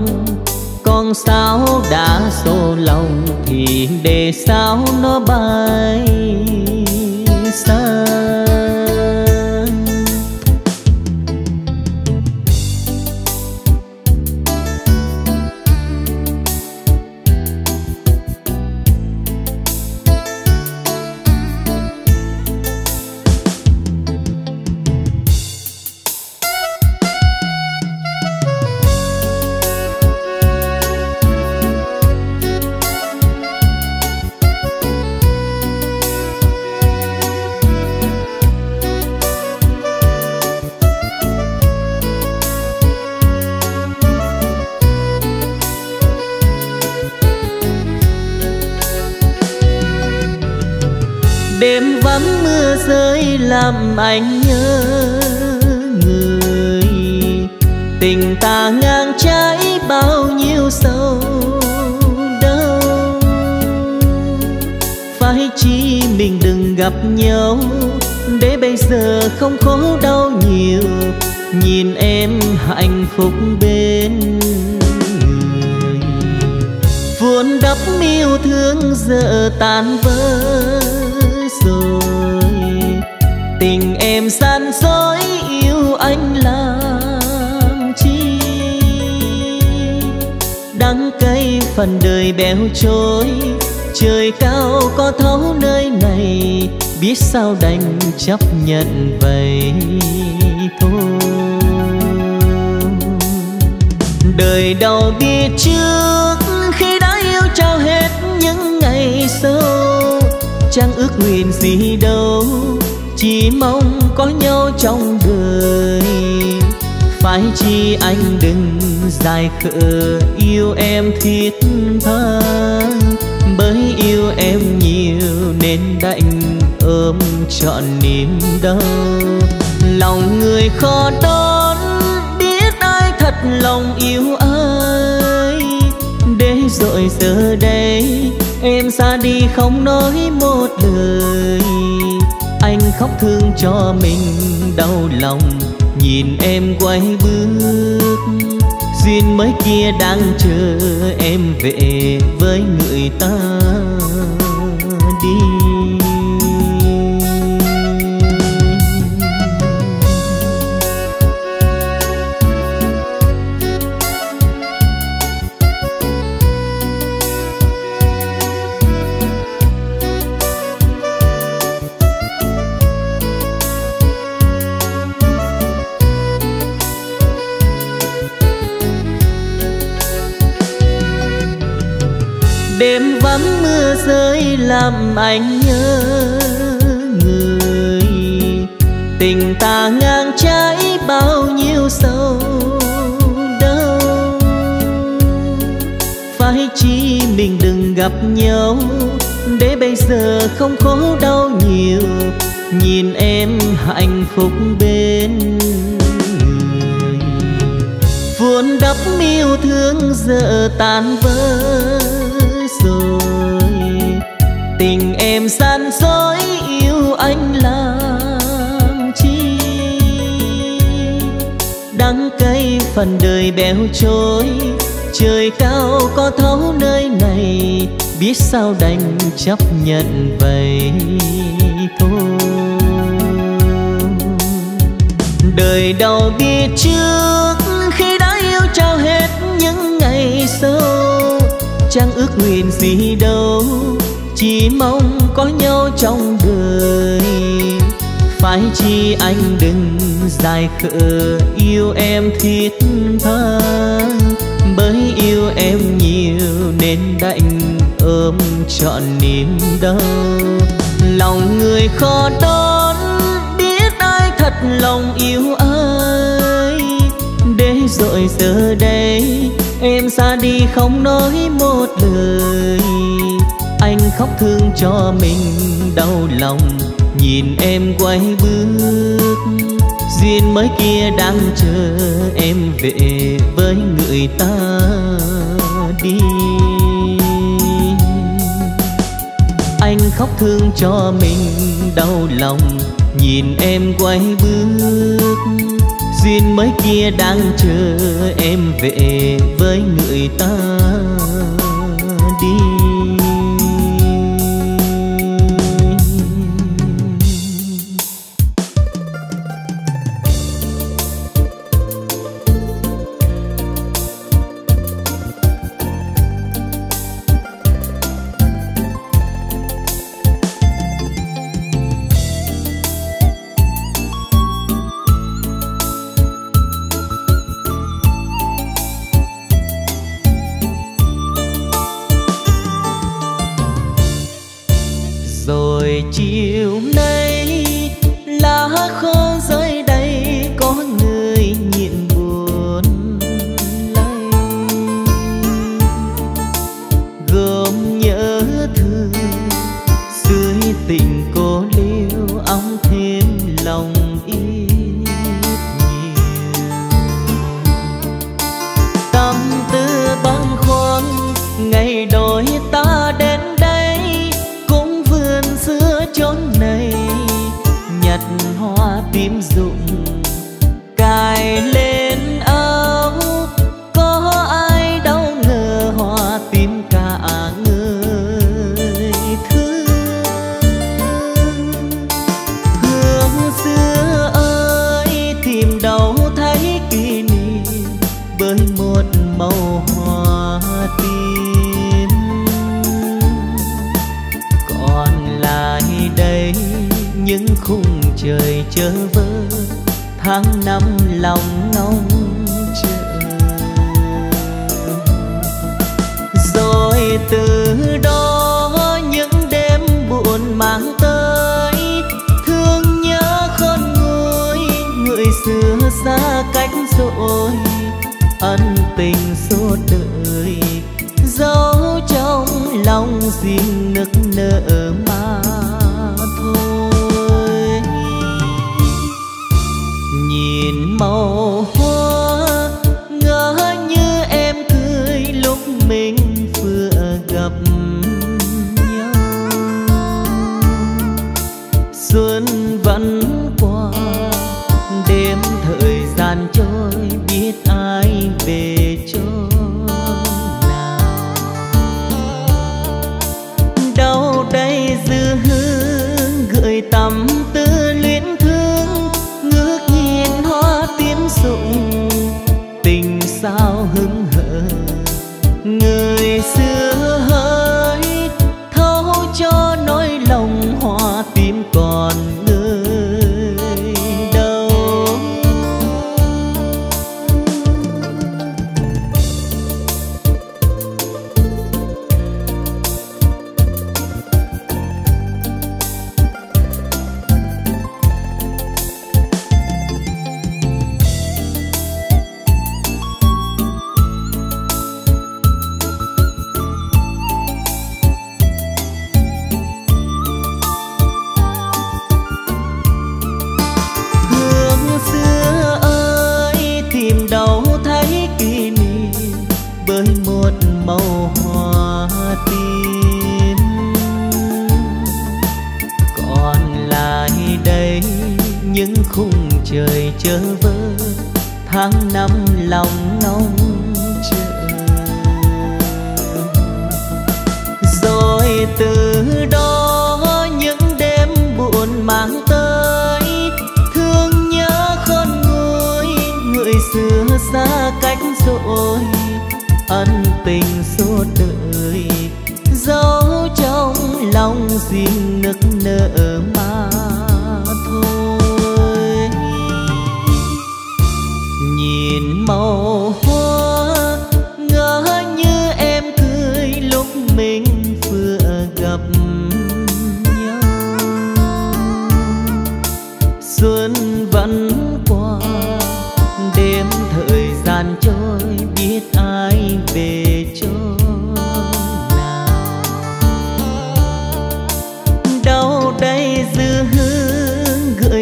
S1: sao đã sâu lòng thì để sao nó bay xa. Làm anh nhớ người. Tình ta ngang trái bao nhiêu sâu đâu? phải chi mình đừng gặp nhau, để bây giờ không khổ đau nhiều. Nhìn em hạnh phúc bên người. Vun đắp yêu thương giờ tan vỡ rồi em san dối yêu anh làm chi? Đắng cay phần đời béo trôi trời cao có thấu nơi này, biết sao đành chấp nhận vậy thôi. Đời đau biết trước khi đã yêu trao hết những ngày sâu chẳng ước nguyện gì đâu chỉ mong có nhau trong đời. Phải chi anh đừng dài khờ yêu em thiết tha. Bởi yêu em nhiều nên đành ôm trọn niềm đau. Lòng người khó đón, biết ai thật lòng yêu ai. Để rồi giờ đây, em xa đi không nói một lời khóc thương cho mình đau lòng. Nhìn em quay bước, duyên mới kia đang chờ em về với người ta. Làm anh nhớ người. Tình ta ngang trái bao nhiêu sâu đâu? phải chi mình đừng gặp nhau, để bây giờ không khổ đau nhiều. Nhìn em hạnh phúc bên người. Đắp yêu thương giờ tan vỡ tình em san dối yêu anh làm chi. Đắng cay phần đời béo trôi trời cao có thấu nơi này, biết sao đành chấp nhận vậy thôi. Đời đau biết trước khi đã yêu trao hết những ngày sâu chẳng ước nguyện gì đâu chỉ mong có nhau trong đời. Phải chi anh đừng dài khờ, yêu em thiết tha. Bởi yêu em nhiều nên đành ôm trọn niềm đau. Lòng người khó đón, biết ai thật lòng yêu ai. Để rồi giờ đây, em xa đi không nói một lời anh khóc thương cho mình đau lòng, nhìn em quay bước. Duyên mới kia đang chờ em về với người ta đi. Anh khóc thương cho mình đau lòng, nhìn em quay bước. Duyên mới kia đang chờ em về với người ta đi. chờ vơ, tháng năm lòng ngóng chờ. Rồi từ đó những đêm buồn mang tới, thương nhớ khôn nguôi, người xưa xa cách rồi, ân tình suốt đời. Giấu trong lòng riêng nức nở mang màu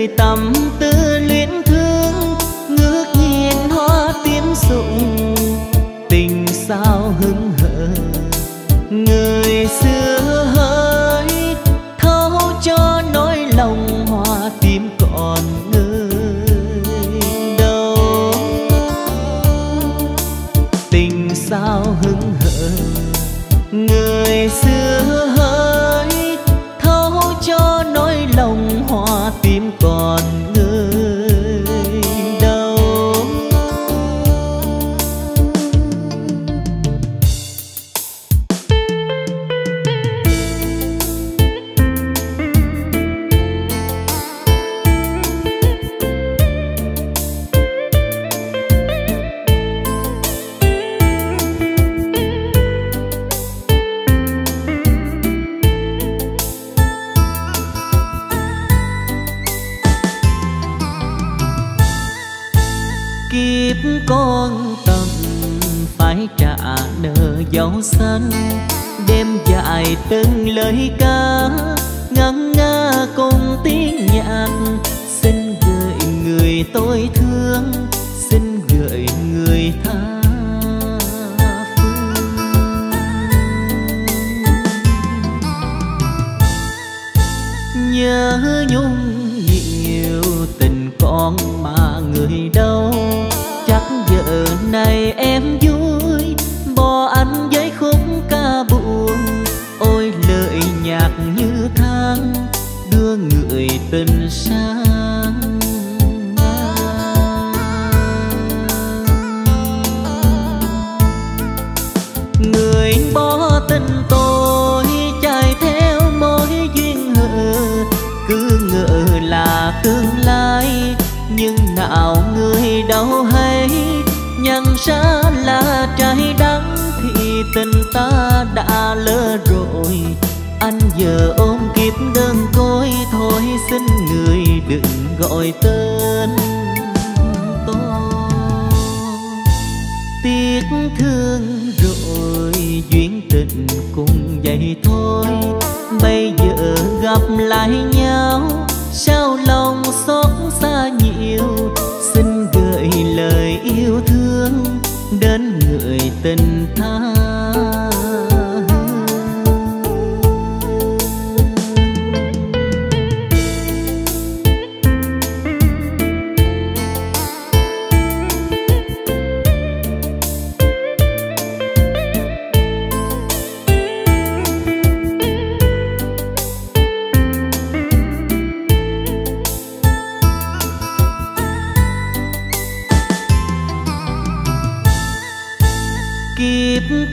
S1: nơi tâm tư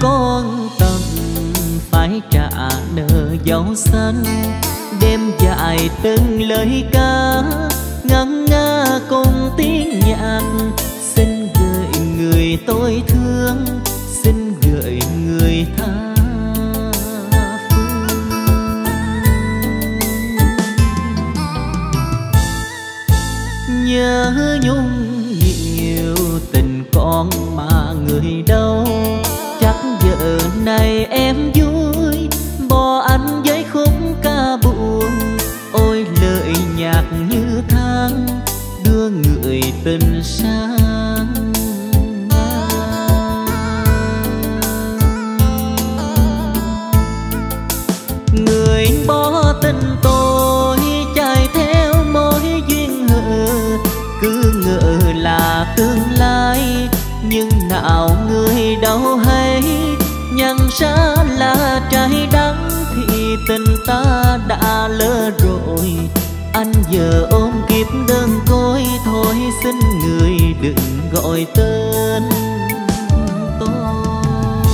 S1: con tâm phải trả nợ dấu xanh. Đêm dài từng lời ca, ngân nga cùng tiếng nhạc. Xin gửi người tôi thương, xin gửi người tha nhớ nhung nhiều tình con mà người đâu này em vui, bỏ anh với khúc ca buồn. Ôi, lời nhạc như thang đưa người tình sang. Người bỏ tình tôi chạy theo mối duyên hờ, cứ ngỡ là tương lai, nhưng nào người đâu hay nhận ra là trái đắng thì tình ta đã lỡ rồi. Anh giờ ôm kiếp đơn côi, thôi xin người đừng gọi tên tôi.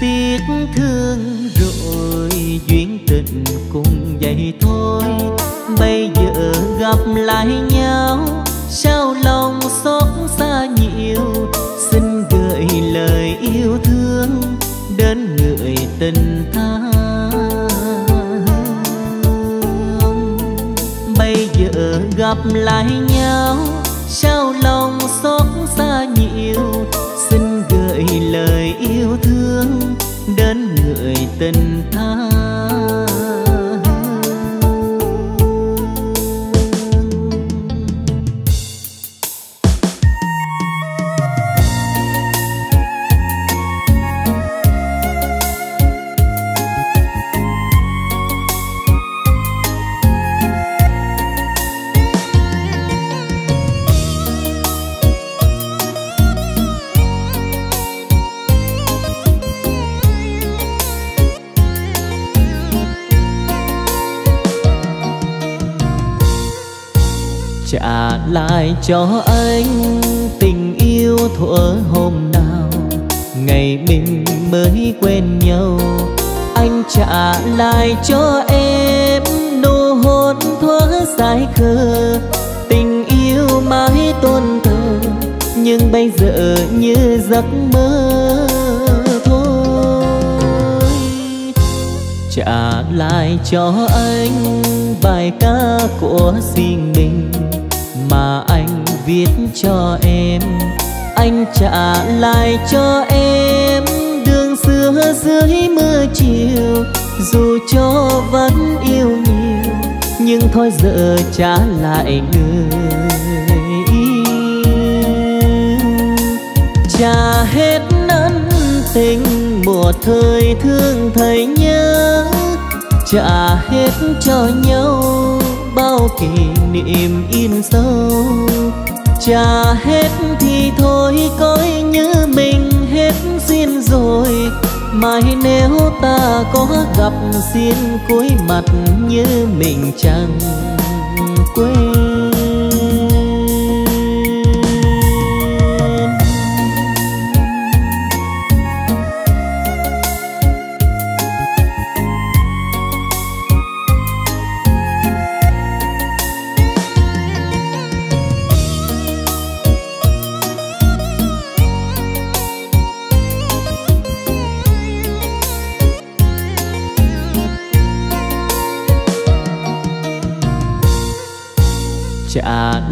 S1: Tiếc thương rồi duyên tình cùng vậy thôi. Bây giờ gặp lại nhau, sao lòng xót xa nhiều? Yêu thương đến người tình tha. Bây giờ gặp lại nhau, sao lòng xót xa nhiều? Xin gửi lời yêu thương đến người tình tha. Trả lại cho anh tình yêu thuở hôm nào. Ngày mình mới quen nhau, anh trả lại cho em nụ hôn thuở dài khờ. Tình yêu mãi tôn thờ, nhưng bây giờ như giấc mơ thôi. Trả lại cho anh bài ca của riêng mình viết cho em. Anh trả lại cho em. Đường xưa dưới mưa chiều, dù cho vẫn yêu nhiều, nhưng thôi giờ trả lại người yêu. Trả hết ân tình mùa thời thương thầy nhớ, trả hết cho nhau bao kỷ niệm in sâu trả hết thì thôi, coi như mình hết duyên rồi. Mai nếu ta có gặp duyên cuối mặt như mình chẳng quên.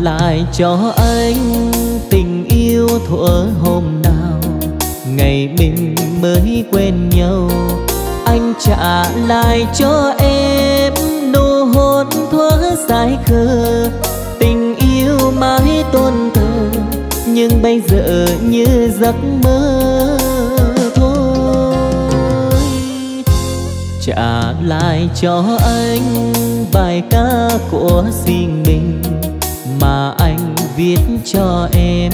S1: Lại cho anh tình yêu thuở hôm nào. Ngày mình mới quen nhau, anh trả lại cho em nụ hôn thuở dài khờ. Tình yêu mãi tôn thờ, nhưng bây giờ như giấc mơ thôi. Trả lại cho anh bài ca của riêng mình mà anh viết cho em.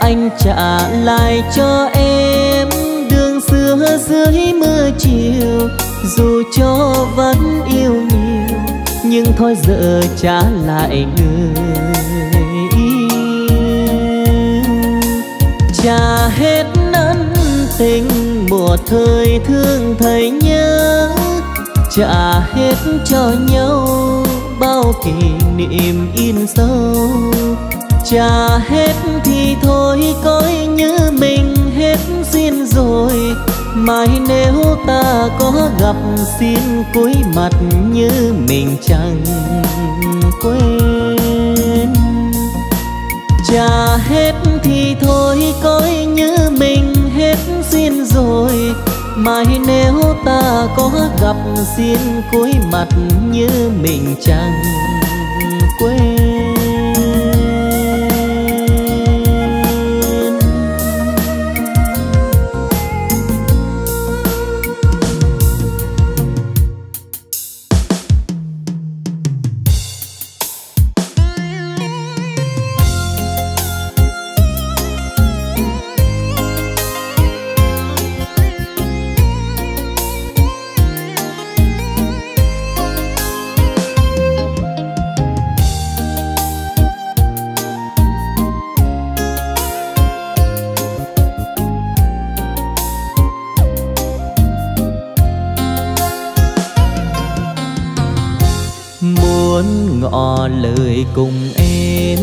S1: Anh trả lại cho em đường xưa dưới mưa chiều. Dù cho vẫn yêu nhiều, nhưng thôi giờ trả lại người yêu. Trả hết ân tình mùa thời thương thầy nhớ. Trả hết cho nhau bao kỷ niệm in sâu. Trả hết thì thôi, coi như mình hết duyên rồi. Mai nếu ta có gặp xin cúi mặt như mình chẳng quên. Trả hết thì thôi, coi như mình hết duyên rồi mai nếu ta có gặp xin cúi mặt như mình chẳng quên. Cùng em.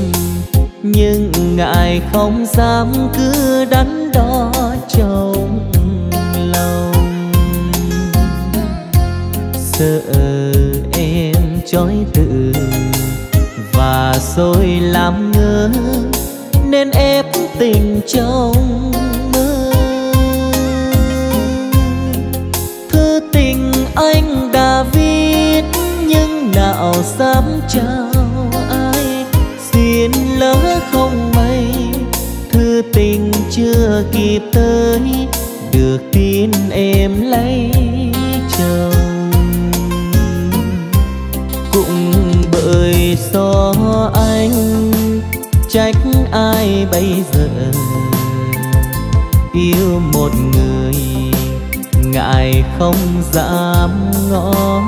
S1: Nhưng ngài không dám cứ đắn đo trong lòng. Sợ em trói tự và rồi làm ngơ, nên ép tình trong mơ. Thư tình anh đã viết, nhưng nào dám trao kịp tới, được tin em lấy chồng. Cũng bởi do anh, trách ai bây giờ? Yêu một người, ngại không dám ngó.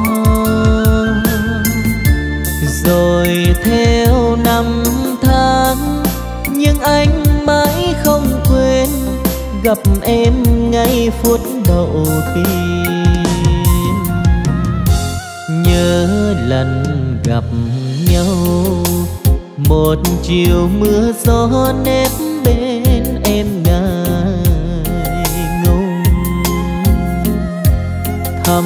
S1: Rồi theo năm tháng, nhưng anh gặp em ngay phút đầu tiên. Nhớ lần gặp nhau, một chiều mưa gió nếp bên em ngài ngùng. Thấm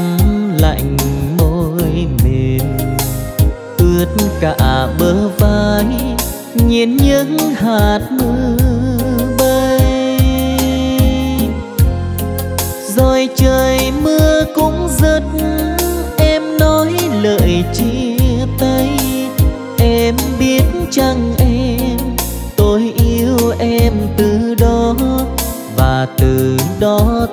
S1: lạnh môi mềm, ướt cả bờ vai, nhìn những hạt chăng em? Tôi yêu em từ đó và từ đó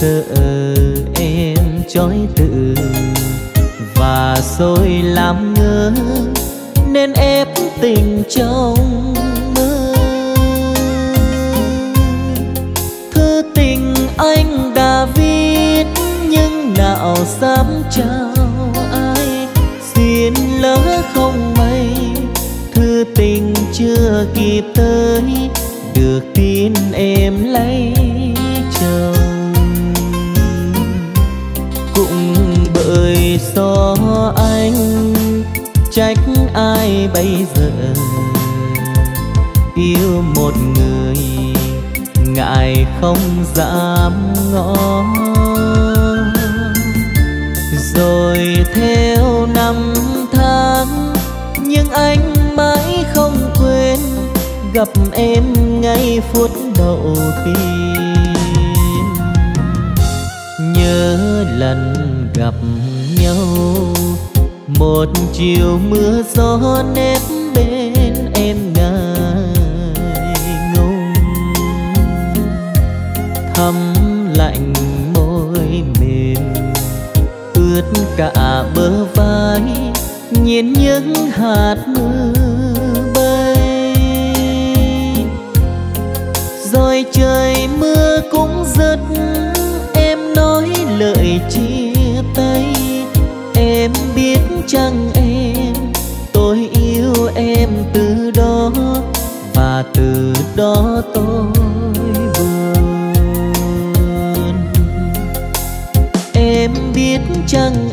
S1: sợ em trói tự và rồi làm ngơ, nên ép tình trong mơ. Thư tình anh đã viết, nhưng nào dám trao ai. Xin lỡ không may thư tình chưa kịp tới. Được tin em lấy chồng. Do anh, trách ai bây giờ? Yêu một người ngại không dám ngó. Rồi theo năm tháng, nhưng anh mãi không quên, gặp em ngay phút đầu tiên. Nhớ lần gặp nhau. Một chiều mưa gió nếp bên em ngài ngùng thấm lạnh môi mềm, ướt cả bờ vai, nhìn những hạt mưa bay. Rồi trời mưa cũng rớt chăng em? Tôi yêu em từ đó và từ đó tôi buồn. Em biết chăng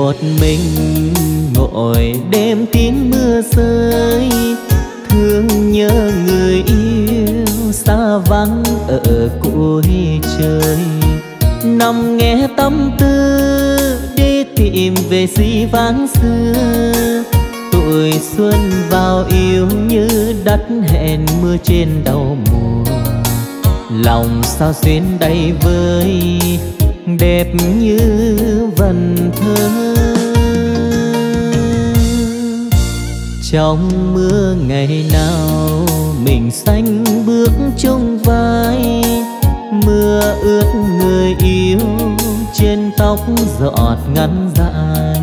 S1: một mình ngồi, đêm tiếng mưa rơi. Thương nhớ người yêu xa vắng ở cuối trời. Nằm nghe tâm tư, đi tìm về di vãng xưa tuổi xuân vào yêu như đất hẹn mưa trên đầu mùa. Lòng sao xuyên đầy vơi đẹp như vần thơ. Trong mưa ngày nào mình xanh bước chung vai, mưa ướt người yêu trên tóc giọt ngắn dài.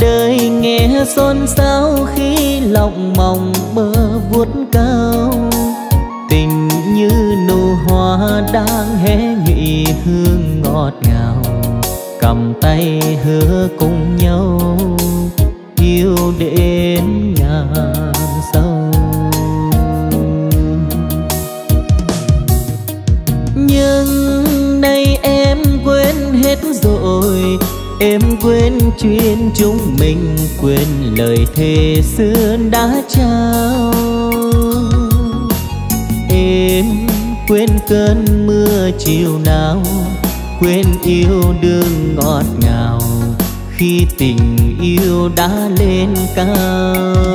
S1: Đời nghe xôn xao khi lòng mong bờ vuốt cao, tình như nụ hoa đang hé nhụy hương ngọt ngào, cầm tay hứa cùng nhau, yêu đến ngàn sâu nhưng nay em quên hết rồi, em quên chuyện chúng mình, quên lời thề xưa đã trao. Em quên cơn mưa chiều nào quên yêu đương ngọt ngào, khi tình yêu đã lên cao.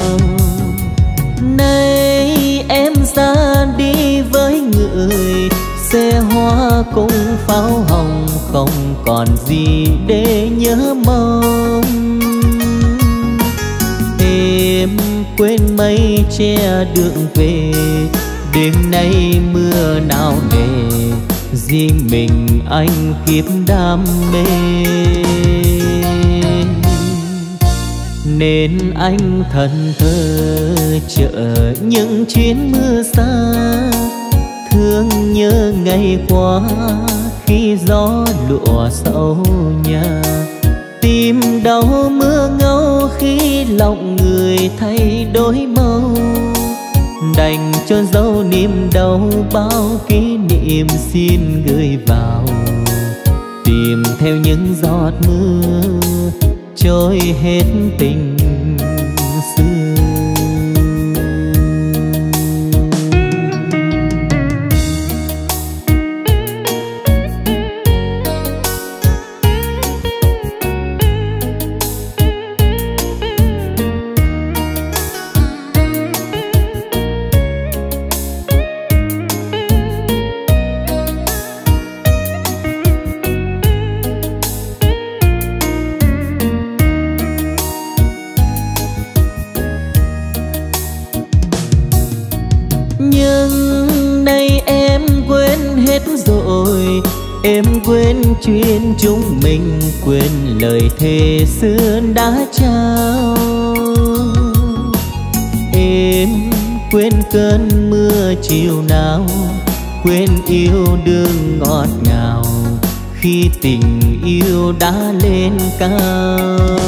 S1: Nay em ra đi với người, xe hoa cùng pháo hồng, không còn gì để nhớ mong. Em quên mây che đường về, đêm nay mưa nào nề riêng mình anh kiếp đam mê. Nên anh thần thơ chờ những chuyến mưa xa, thương nhớ ngày qua khi gió lụa sâu nhà. Tim đau mưa ngâu khi lòng người thay đổi màu, đành cho dấu niềm đau bao kỷ Im xin gửi vào. Tìm theo những giọt mưa trôi hết tình đã trao. Em quên cơn mưa chiều nào, quên yêu đương ngọt ngào. Khi tình yêu đã lên cao,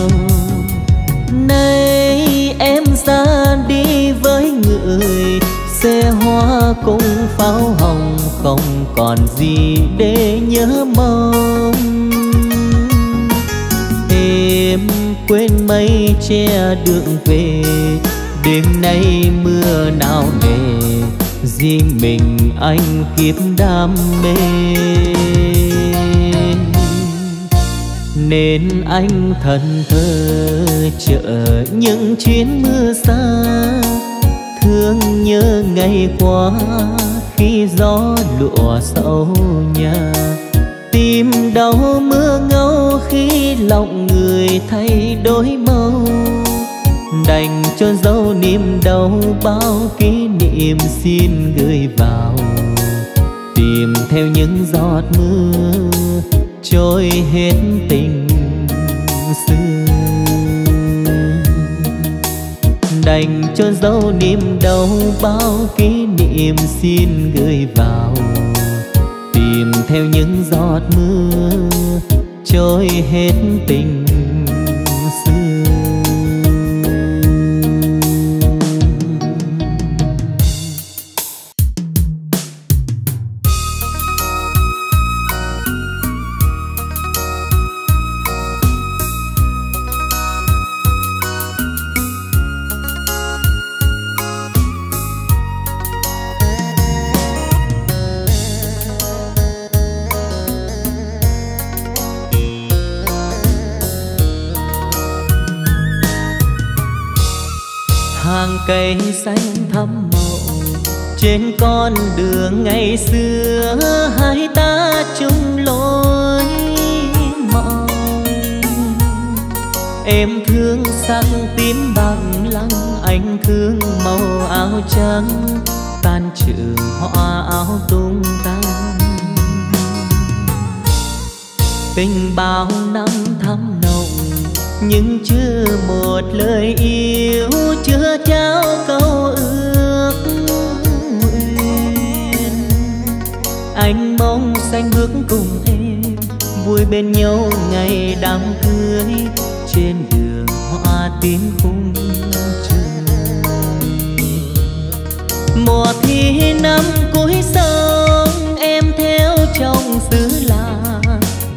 S1: nay em ra đi với người. Xe hoa cùng pháo hồng, không còn gì để nhớ mong. Quên mây che đường về. Đêm nay mưa nào nề riêng mình anh kiếp đam mê. Nên anh thần thơ chờ những chuyến mưa xa. Thương nhớ ngày qua khi gió lụa sâu nhà. Tim đau mưa ngâu khi lòng người thay đổi màu, đành cho dấu niềm đau bao kỷ niệm xin gửi vào. Tìm theo những giọt mưa trôi hết tình xưa. Đành cho dấu niềm đau bao kỷ niệm xin gửi vào. Tìm theo những giọt mưa trôi hết tình ngày xưa hai ta chung lối mong em thương sắc tím bằng lăng, anh thương màu áo trắng, tan trường hoa áo tung tăng. Tình bao năm thắm nồng, nhưng chưa một lời yêu, chưa trao câu ước. Anh mong xanh bước cùng em vui bên nhau ngày đám cưới. Trên đường hoa tím khung trời. Mùa thi năm cuối sông em theo trong xứ lạ,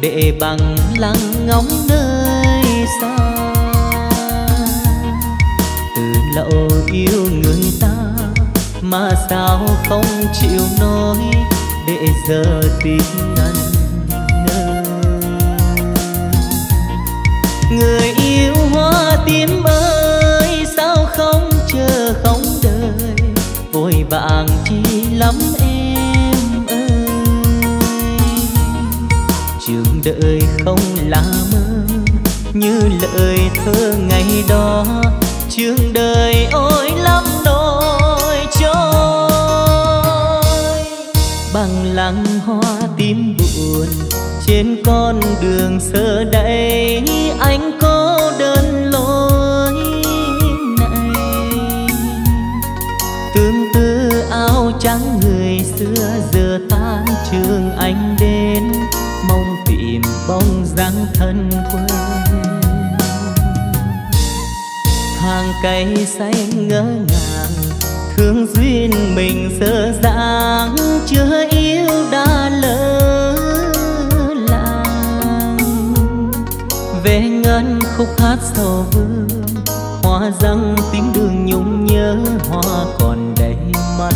S1: để bằng lăng ngóng nơi xa. Từ lâu yêu người ta mà sao không chịu nói để giờ tình tan ngơ người yêu hoa tím ơi, sao không chờ không đợi? Vội vàng chi lắm em ơi. Trường đợi không là mơ, như lời thơ ngày đó. Trường đời ôi bằng lăng hoa tím buồn. Trên con đường xưa đây, anh có đơn lối này. Tương tư áo trắng người xưa giờ tan, trường anh đến, mong tìm bóng dáng thân quen. Hàng cây xanh ngỡ ngàng thương duyên mình dở dáng chưa yêu đã lỡ làng. Về ngân khúc hát sầu vương, hoa răng tiếng đường nhung nhớ hoa còn đầy mắt.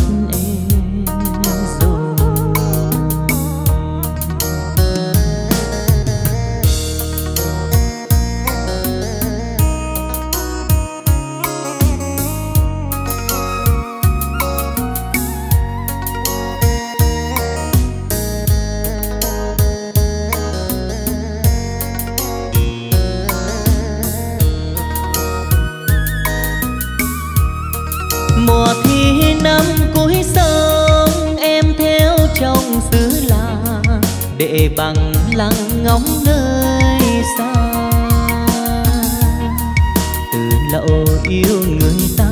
S1: Để bằng lăng ngóng nơi xa. Từ lâu yêu người ta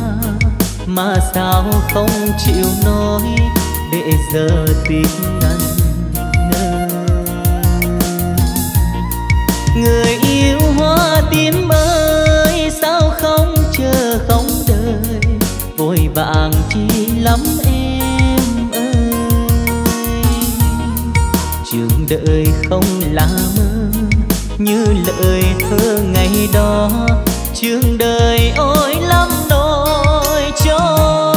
S1: mà sao không chịu nói để giờ tình ngăn ngơ người yêu hoa tím ơi, sao không chờ không đợi? Vội vàng chi lắm đời không là mơ, như lời thơ ngày đó. Trường đời ôi lắm nỗi trôi,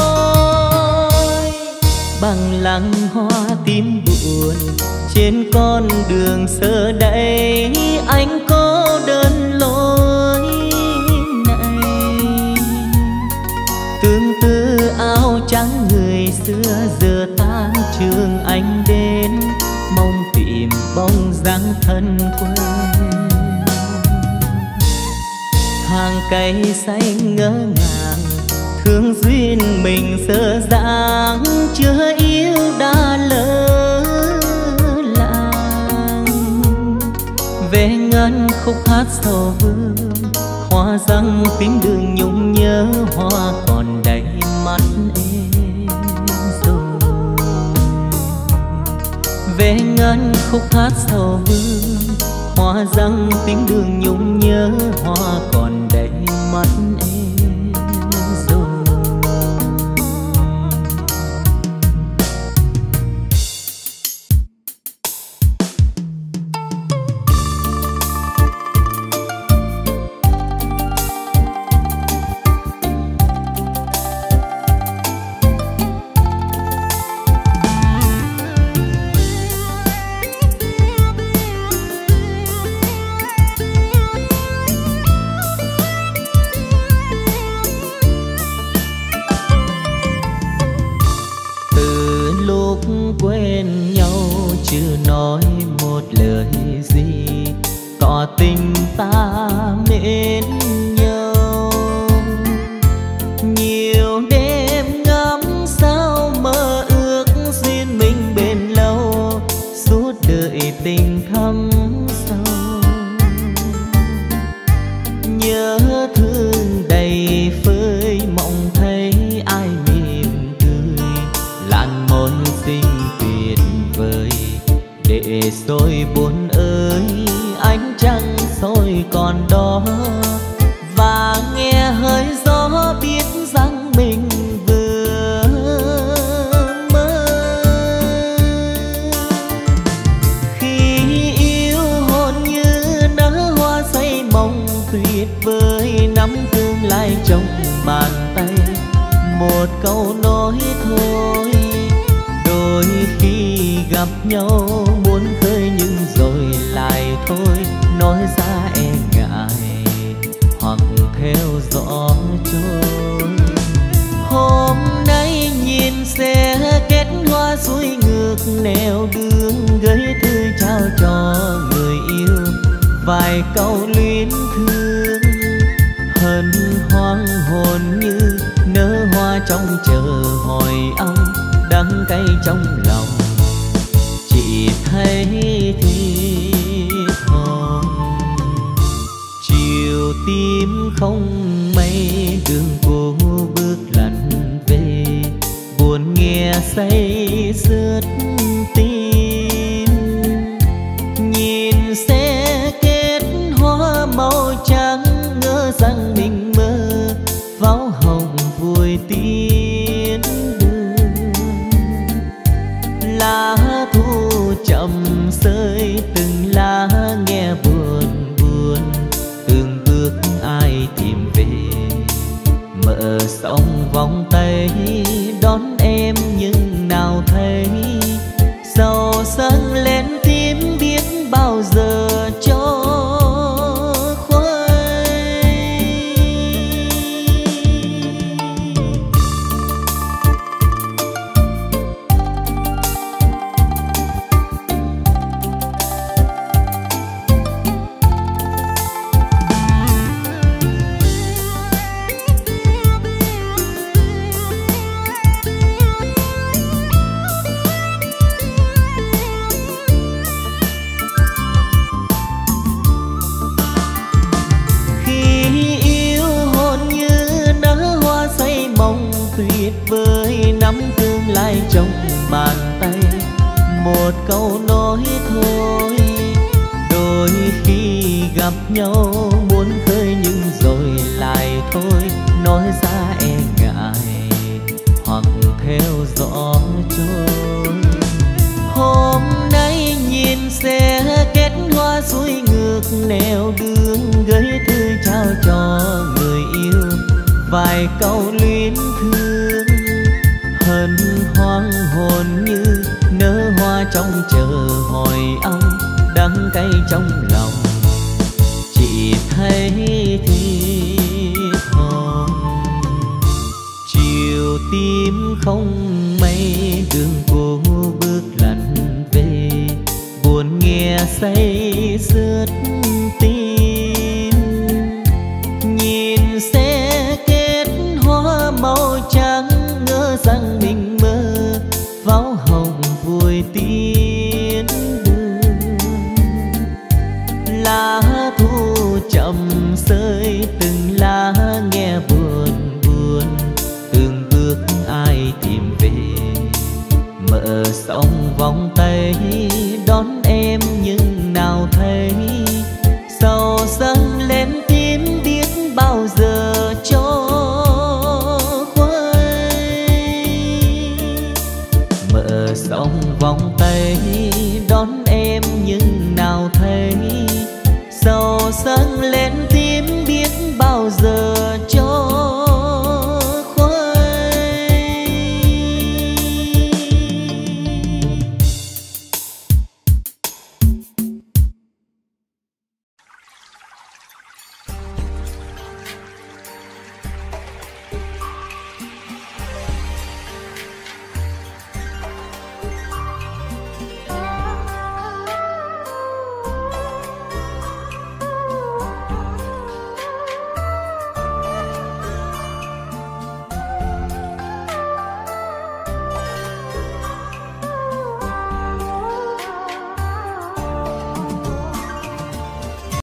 S1: bằng lăng hoa tím buồn trên con đường sơ đây. Anh có đơn lối này, tương tư áo trắng người xưa giờ tan trường anh bóng dáng thân quen. Hàng cây xanh ngỡ ngàng, thương duyên mình sơ dáng chưa yêu đã lỡ làng. Về ngân khúc hát sầu vương, hoa răng tiếng đường nhung nhớ hoa về ngân khúc hát sầu vương. Hoa răng tiếng đường nhung nhớ, hoa còn đầy mắt.